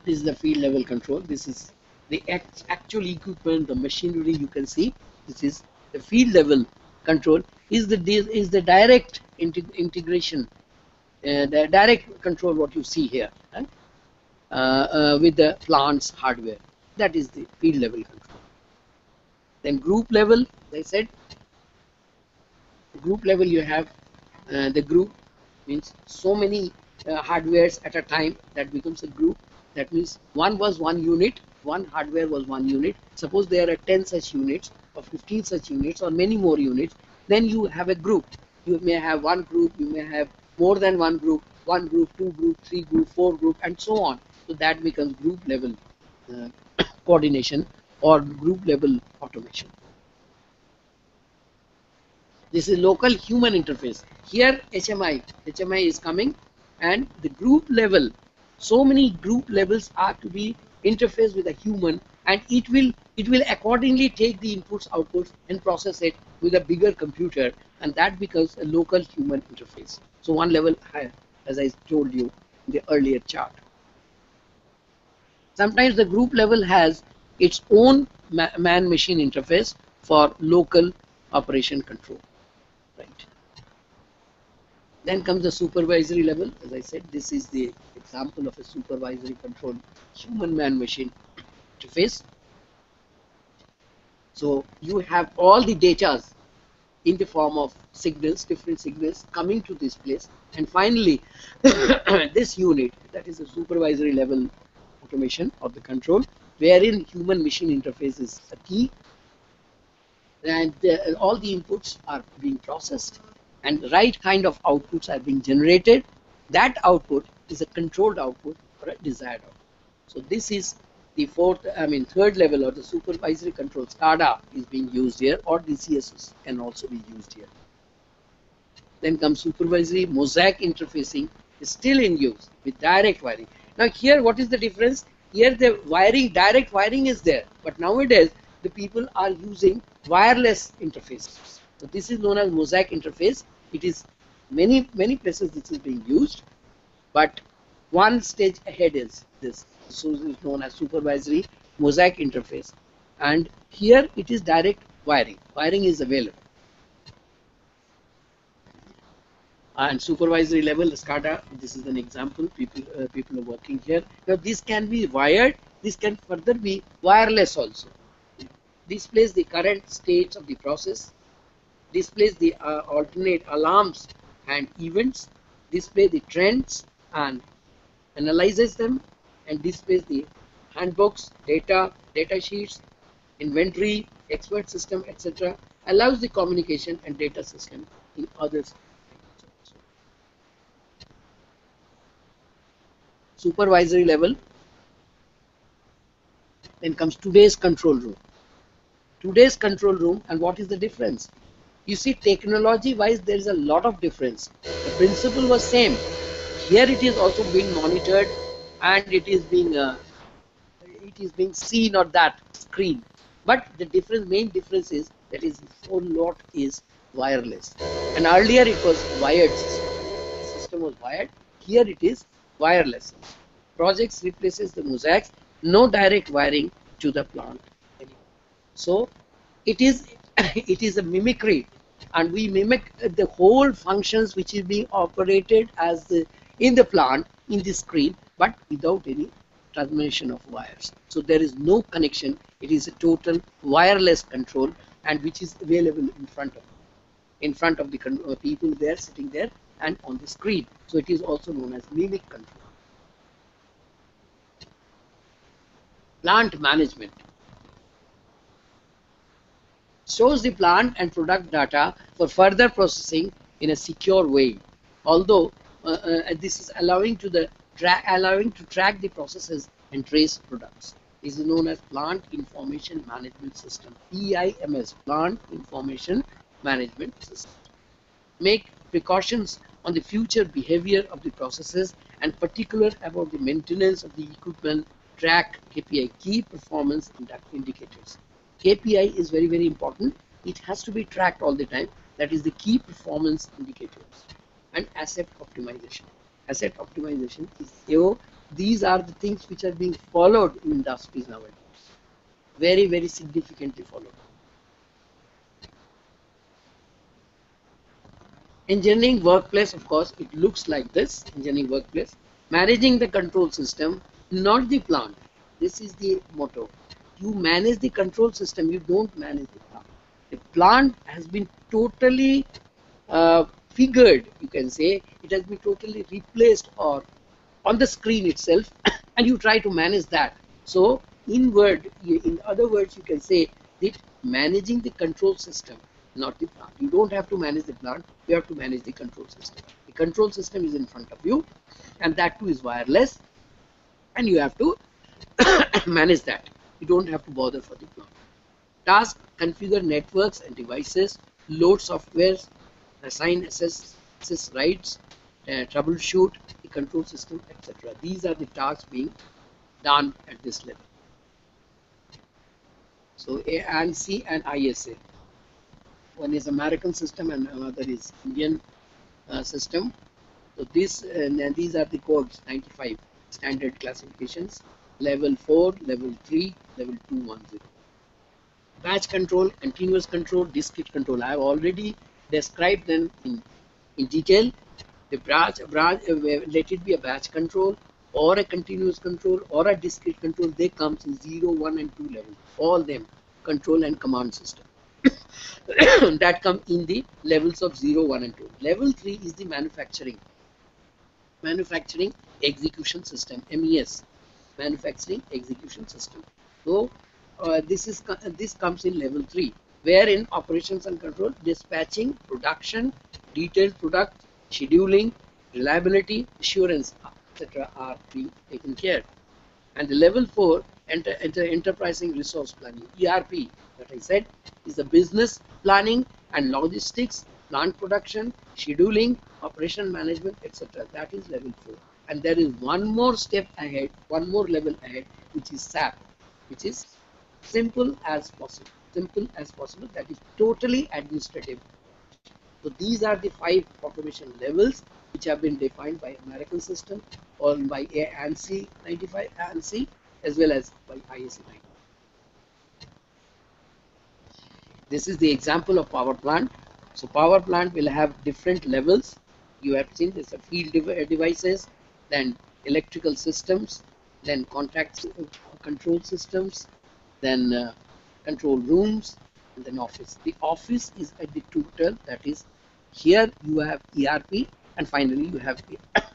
This is the field level control. This is the act, actual equipment, the machinery you can see. This is the field level control. Is the is the direct integ integration, uh, the direct control what you see here, right? uh, uh, with the plant's hardware. That is the field level control. Then group level, as I said, group level you have uh, the group means so many uh, hardwares at a time that becomes a group. That means one was one unit one hardware was one unit. Suppose there are 10 such units or 15 such units or many more units then you have a group. You may have one group you may have more than one group one group two group three group four group and so on. So that becomes group level uh, coordination or group level automation this is local human interface. Here HMI, HMI is coming and the group level, so many group levels are to be interfaced with a human and it will it will accordingly take the inputs outputs and process it with a bigger computer and that becomes a local human interface. So one level higher as I told you in the earlier chart. Sometimes the group level has its own man-machine interface for local operation control then comes the supervisory level. As i said this is the example of a supervisory control human man machine interface so you have all the data in the form of signals different signals coming to this place. And finally this unit that is the supervisory level automation of the control wherein human machine interface is a key. And uh, all the inputs are being processed and the right kind of outputs are being generated that output is a controlled output or a desired output so this is the fourth i mean third level or the supervisory control scada is being used here or dcss can also be used here then comes supervisory mosaic interfacing is still in use with direct wiring now here what is the difference here the wiring direct wiring is there but nowadays the people are using wireless interfaces. So this is known as mosaic interface. It is many many places this is being used, but one stage ahead is this. So is known as supervisory mosaic interface, and here it is direct wiring. Wiring is available. And supervisory level SCADA. This is an example. People uh, people are working here. Now this can be wired. This can further be wireless also displays the current states of the process, displays the uh, alternate alarms and events, display the trends and analyzes them and displays the handbooks, data, data sheets, inventory, expert system, etc. allows the communication and data system in others. Supervisory level. Then comes today's control room today's control room and what is the difference you see technology wise there is a lot of difference. The principle was same. Here it is also being monitored and it is being uh, it is being seen on that screen. But the difference main difference is that is whole lot is wireless. And earlier it was wired system. System was wired. Here it is wireless. Projects replaces the mosaics. No direct wiring to the plant so it is it is a mimicry and we mimic the whole functions which is being operated as the in the plant in the screen but without any transmission of wires. So there is no connection. It is a total wireless control and which is available in front of in front of the uh, people there sitting there and on the screen. So it is also known as mimic control. Plant management stores the plant and product data for further processing in a secure way. Although uh, uh, this is allowing to the allowing to track the processes and trace products. This is known as Plant Information Management System, PIMS, Plant Information Management System. Make precautions on the future behavior of the processes and particular about the maintenance of the equipment, track KPI, key performance indicators. KPI is very, very important. It has to be tracked all the time. That is the key performance indicators and asset optimization. Asset optimization is know, these are the things which are being followed in industries nowadays. Very, very significantly followed. Engineering workplace, of course, it looks like this engineering workplace. Managing the control system, not the plant. This is the motto. You manage the control system, you don't manage the plant. The plant has been totally uh, figured, you can say, it has been totally replaced or on the screen itself, and you try to manage that. So, in word, in other words, you can say that managing the control system, not the plant. You don't have to manage the plant, you have to manage the control system. The control system is in front of you, and that too is wireless, and you have to manage that. You don't have to bother for the. Task configure networks and devices, load software, assign access, rights, uh, troubleshoot the control system, etc. These are the tasks being done at this level. So ANSI and ISA. One is American system and another is Indian uh, system. So this and these are the codes 95 standard classifications level 4, level 3, level 210. Batch control, continuous control, discrete control. I have already described them in, in detail. The branch, branch uh, let it be a batch control or a continuous control or a discrete control. They come in 0, 1 and 2 level. All them control and command system. that come in the levels of 0, 1 and 2. Level 3 is the manufacturing. Manufacturing execution system, MES manufacturing execution system. So uh, this is uh, this comes in level 3 wherein operations and control dispatching production detailed product scheduling reliability assurance etc are being taken care and the level 4 enter, enter enterprising resource planning erp that i said is the business planning and logistics plant production scheduling operation management etc that is level 4 and there is one more step ahead one more level ahead which is sap which is simple as possible simple as possible that is totally administrative so these are the five automation levels which have been defined by American system or by ANSI 95 ANSI as well as by ISA 95. This is the example of power plant. So power plant will have different levels. You have seen this field devices, then electrical systems, then contact control systems, then uh, control rooms, and then office. The office is at the total that is here you have ERP and finally you have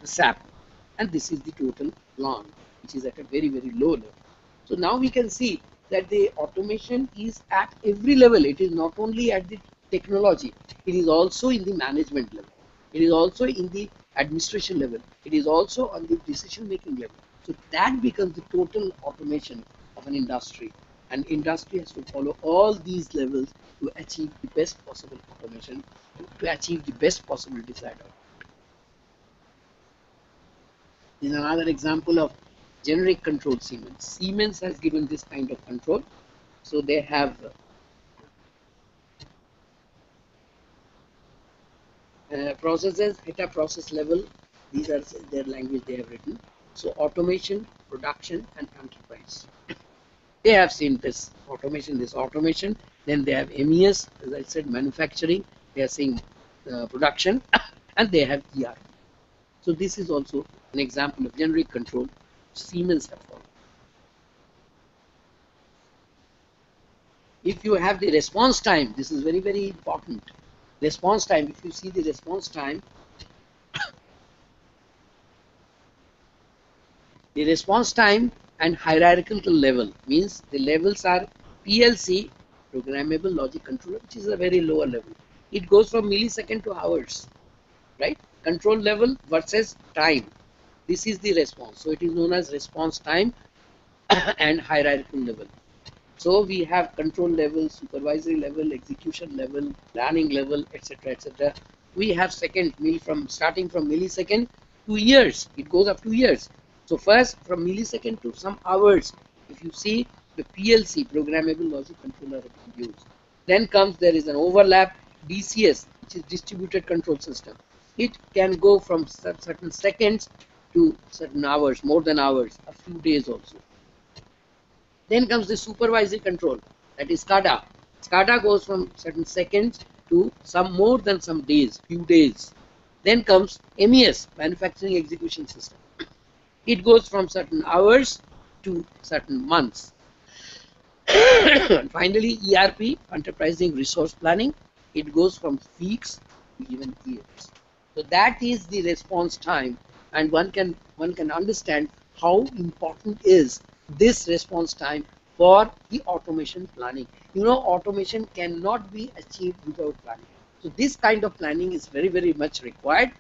SAP and this is the total plan which is at a very very low level. So now we can see that the automation is at every level. It is not only at the technology, it is also in the management level. It is also in the administration level. It is also on the decision making level. So that becomes the total automation of an industry. And industry has to follow all these levels to achieve the best possible automation, to achieve the best possible desired outcome. This is another example of generic control Siemens. Siemens has given this kind of control. So they have uh, processes at a process level. These are their language they have written. So automation, production, and enterprise. they have seen this automation, this automation. Then they have MES, as I said, manufacturing. They are seeing uh, production, and they have ERP. So this is also an example of generic control Siemens have followed. If you have the response time, this is very, very important. Response time, if you see the response time, the response time and hierarchical level means the levels are PLC, programmable logic controller, which is a very lower level. It goes from millisecond to hours, right? Control level versus time. This is the response. So it is known as response time and hierarchical level. So we have control level, supervisory level, execution level, planning level, etc., etc. We have second mill from starting from millisecond to years. It goes up to years. So first from millisecond to some hours. If you see the PLC, programmable logic controller used. Then comes there is an overlap DCS, which is distributed control system. It can go from certain seconds to certain hours, more than hours, a few days also. Then comes the supervisory control, that is SCADA. SCADA goes from certain seconds to some more than some days, few days. Then comes MES, manufacturing execution system. It goes from certain hours to certain months. finally, ERP, enterprising resource planning, it goes from weeks to even years. So that is the response time, and one can one can understand how important is this response time for the automation planning. You know, automation cannot be achieved without planning. So this kind of planning is very, very much required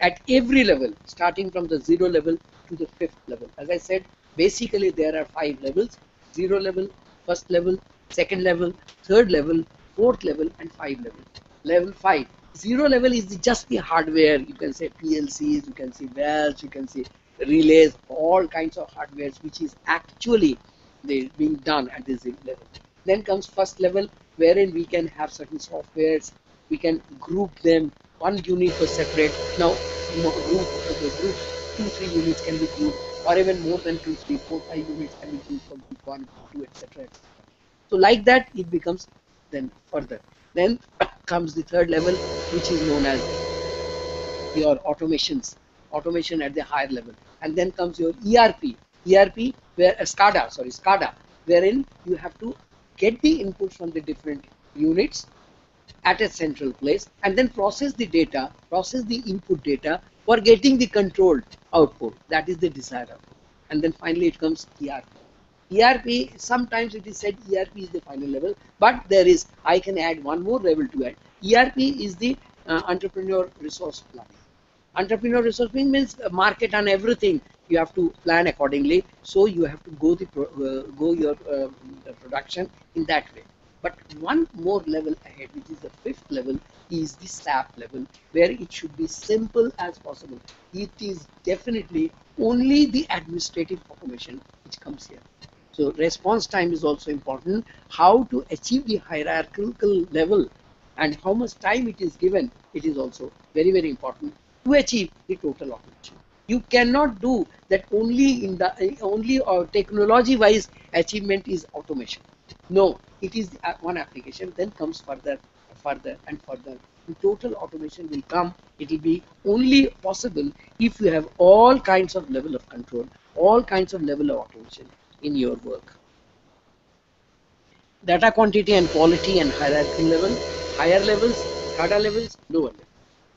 at every level, starting from the zero level to the fifth level. As I said, basically there are five levels, zero level, first level, second level, third level, fourth level, and five level. Level five. Zero level is just the hardware. You can say PLCs, you can see valves, you can see relays, all kinds of hardwares, which is actually being done at this level. Then comes first level, wherein we can have certain softwares, we can group them, one unit was separate. Now, group, group, two, three units can be grouped, or even more than two, three, four, five units can be grouped from group one, two, etc. So, like that, it becomes then further. Then comes the third level, which is known as your automations automation at the higher level. And then comes your ERP, ERP where uh, SCADA, sorry, SCADA, wherein you have to get the inputs from the different units at a central place and then process the data, process the input data for getting the controlled output. That is the desired output. And then finally it comes ERP. ERP, sometimes it is said ERP is the final level, but there is, I can add one more level to it. ERP is the uh, entrepreneur resource planning entrepreneur resource means market and everything you have to plan accordingly. So you have to go the pro, uh, go your uh, production in that way. But one more level ahead which is the fifth level is the SAP level where it should be simple as possible. It is definitely only the administrative automation which comes here. So response time is also important. How to achieve the hierarchical level and how much time it is given it is also very very important to achieve the total automation. You cannot do that only in the only or technology wise achievement is automation. No, it is uh, one application. Then comes further, further and further. The total automation will come. It will be only possible if you have all kinds of level of control, all kinds of level of automation in your work. Data quantity and quality and hierarchy level, higher levels, data levels, lower levels.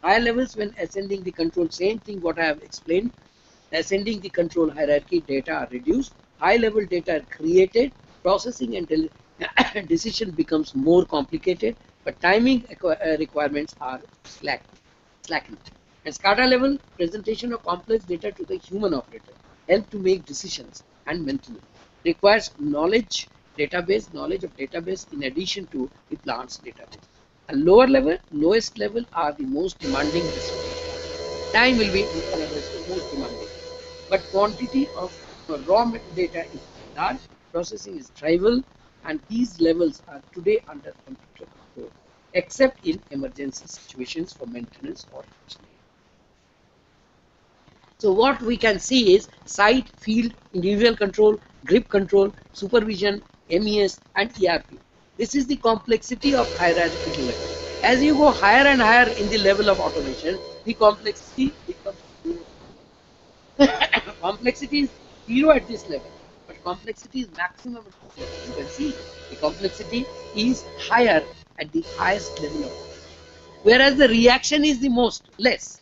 Higher levels when ascending the control, same thing what I have explained. Ascending the control hierarchy, data are reduced. High level data are created. Processing and decision becomes more complicated, but timing uh, requirements are slack, slackened. At SCADA level, presentation of complex data to the human operator help to make decisions and maintenance. Requires knowledge, database, knowledge of database in addition to the plant's database. A lower level, lowest level are the most demanding. Time will be the most demanding. But quantity of raw data is large, processing is trivial, and these levels are today under computer control, except in emergency situations for maintenance or so what we can see is site, field, individual control, grip control, supervision, MES and ERP. This is the complexity of hierarchical level. As you go higher and higher in the level of automation, the complexity becomes zero. complexity is zero at this level, but complexity is maximum at this level. You can see the complexity is higher at the highest level of. Whereas the reaction is the most less.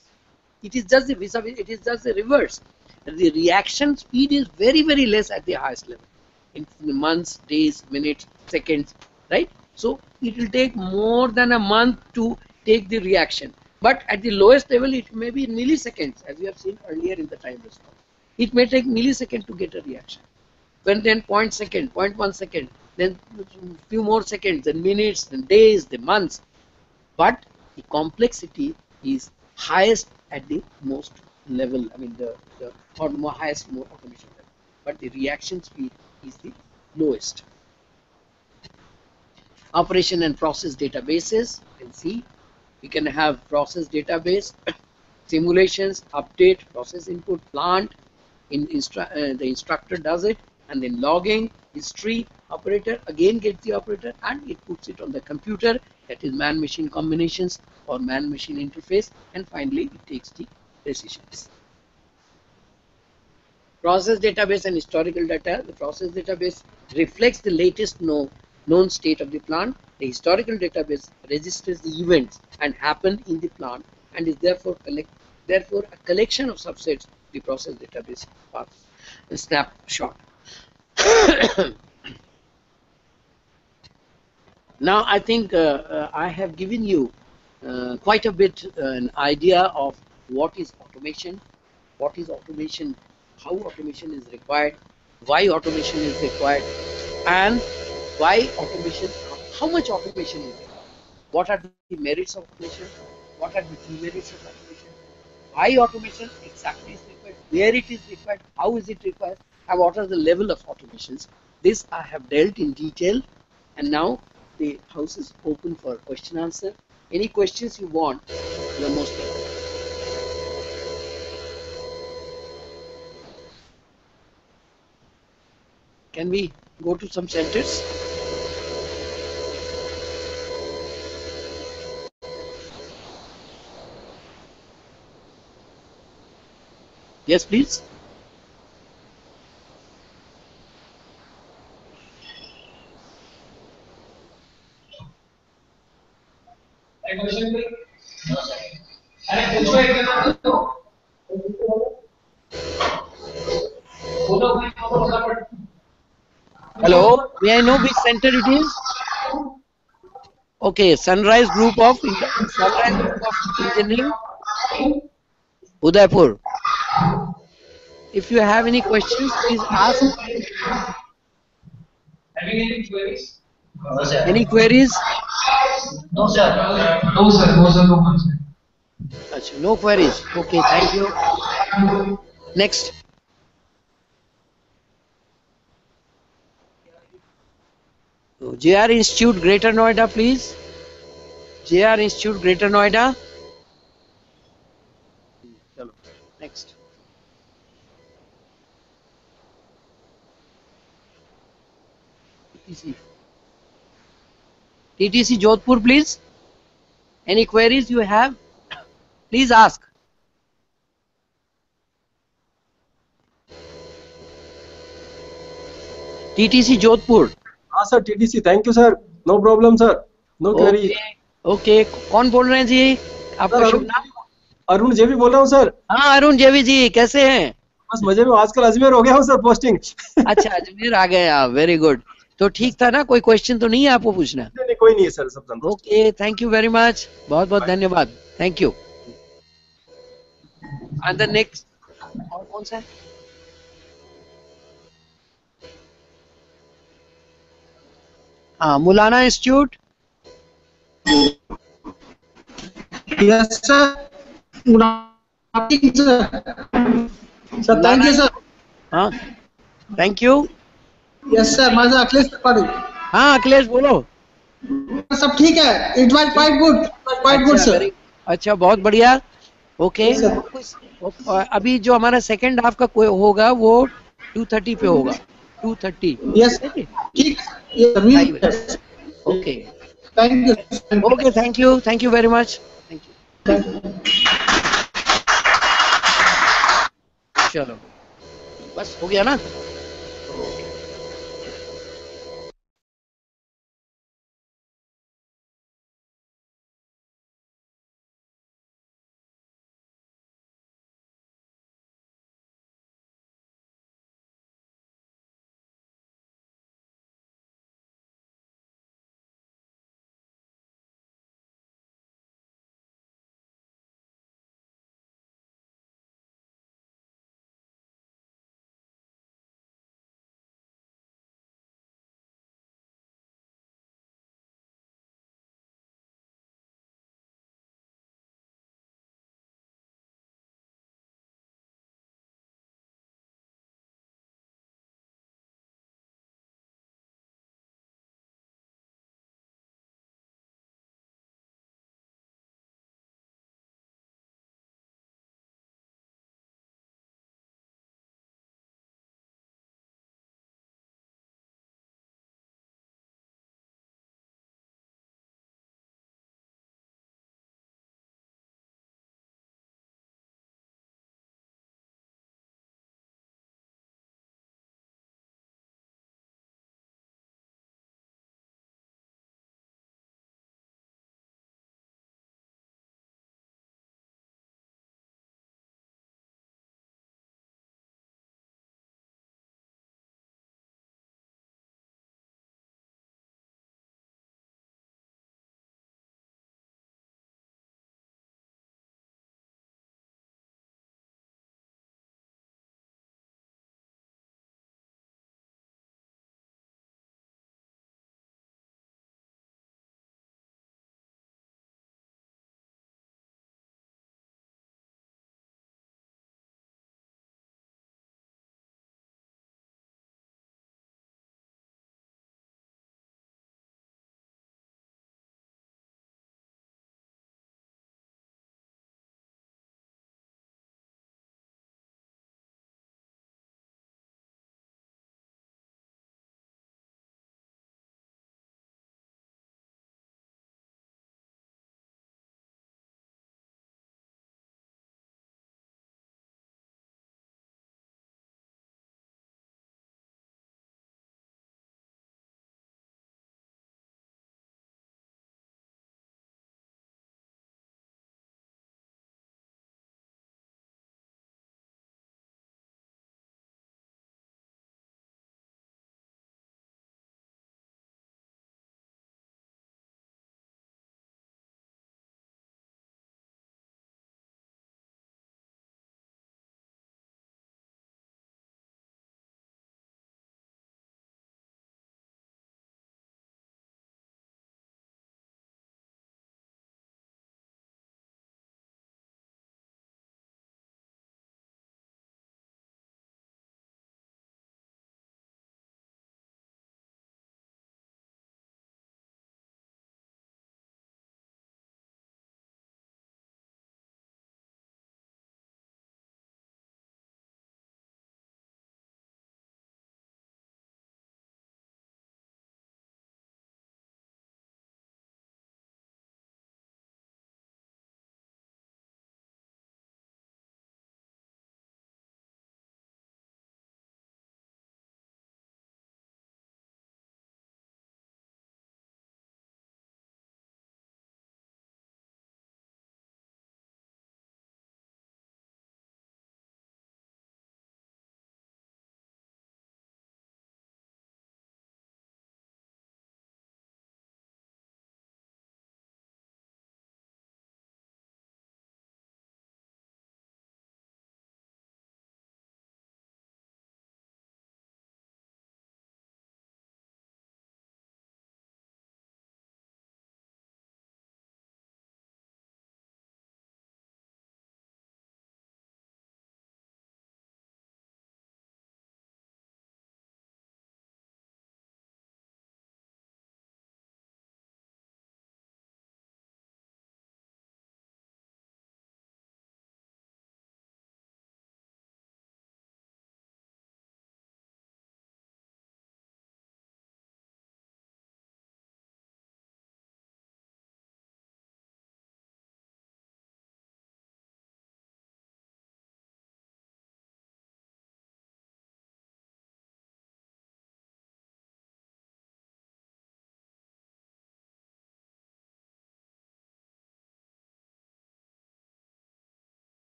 It is just the it is just the reverse. The reaction speed is very very less at the highest level in months, days, minutes, seconds, right? So it will take more than a month to take the reaction. But at the lowest level, it may be milliseconds, as we have seen earlier in the time response. It may take milliseconds to get a reaction. when then point second, point one second, then few more seconds, then minutes, then days, then months. But the complexity is highest at the most level. I mean the the or more highest more automation level. But the reaction speed is the lowest. Operation and process databases. You can see we can have process database, simulations, update, process input, plant. In instru- uh, the instructor does it, and then logging, history, operator again gets the operator and it puts it on the computer. That is man-machine combinations or man-machine interface, and finally it takes the decisions. Process database and historical data. The process database reflects the latest know, known state of the plant. The historical database registers the events and happen in the plant and is therefore collect, therefore a collection of subsets. The process database a snapshot. now I think uh, uh, I have given you uh, quite a bit uh, an idea of what is automation, what is automation, how automation is required, why automation is required, and why? Automation, how much automation is required, what are the merits of automation, what are the demerits of automation, why automation? Exactly is required, where it is required, how is it required, and what are the level of automations. This I have dealt in detail, and now the house is open for question answer. Any questions you want, you are most welcome. Can we go to some centers? Yes, please. Know which center it is? Okay, Sunrise Group of Sunrise Group of Engineering, Udaipur. If you have any questions, please ask. Having any queries? No, sir. Any queries? No, sir. No sir, no sir, no answer. Achha, No queries. Okay, thank you. Next. So, JR Institute, Greater Noida, please. JR Institute, Greater Noida. Chalo, Next. TTC. TTC Jodhpur, please. Any queries you have? Please ask. TTC Jodhpur. हाँ sir TTC thank you sir no problem sir no query okay कौन बोल रहे हैं जी? आपका शुभ नाम? अरुण जेवी बोल रहा हूँ सर हाँ अरुण जेवी जी कैसे हैं? बस मज़े में आजकल अजमेर हो गया हूँ सर पोस्टिंग अच्छा अजमेर आ गए आप वेरी गुड तो ठीक था ना कोई क्वेश्चन तो नहीं है आपको पूछना? नहीं नहीं, कोई नहीं है सर सब okay thank you very much बहुत बहुत धन्यवाद. Thank you and the next और कौन सा है? हाँ Mullana institute? Afternoon, sir. Sir, thank you, sir. हाँ थैंक यू Yes, sir. मैं अखिलेश त्रिपाठी। हाँ अखिलेश बोलो। सब ठीक है? It was quite good quite good sir अच्छा बहुत बढ़िया। ओके अभी जो हमारा सेकंड हाफ़ का कोई होगा वो 230 पे होगा। 230 यस ठीक है okay thank you okay thank you thank you very much thank you चलो बस हो गया ना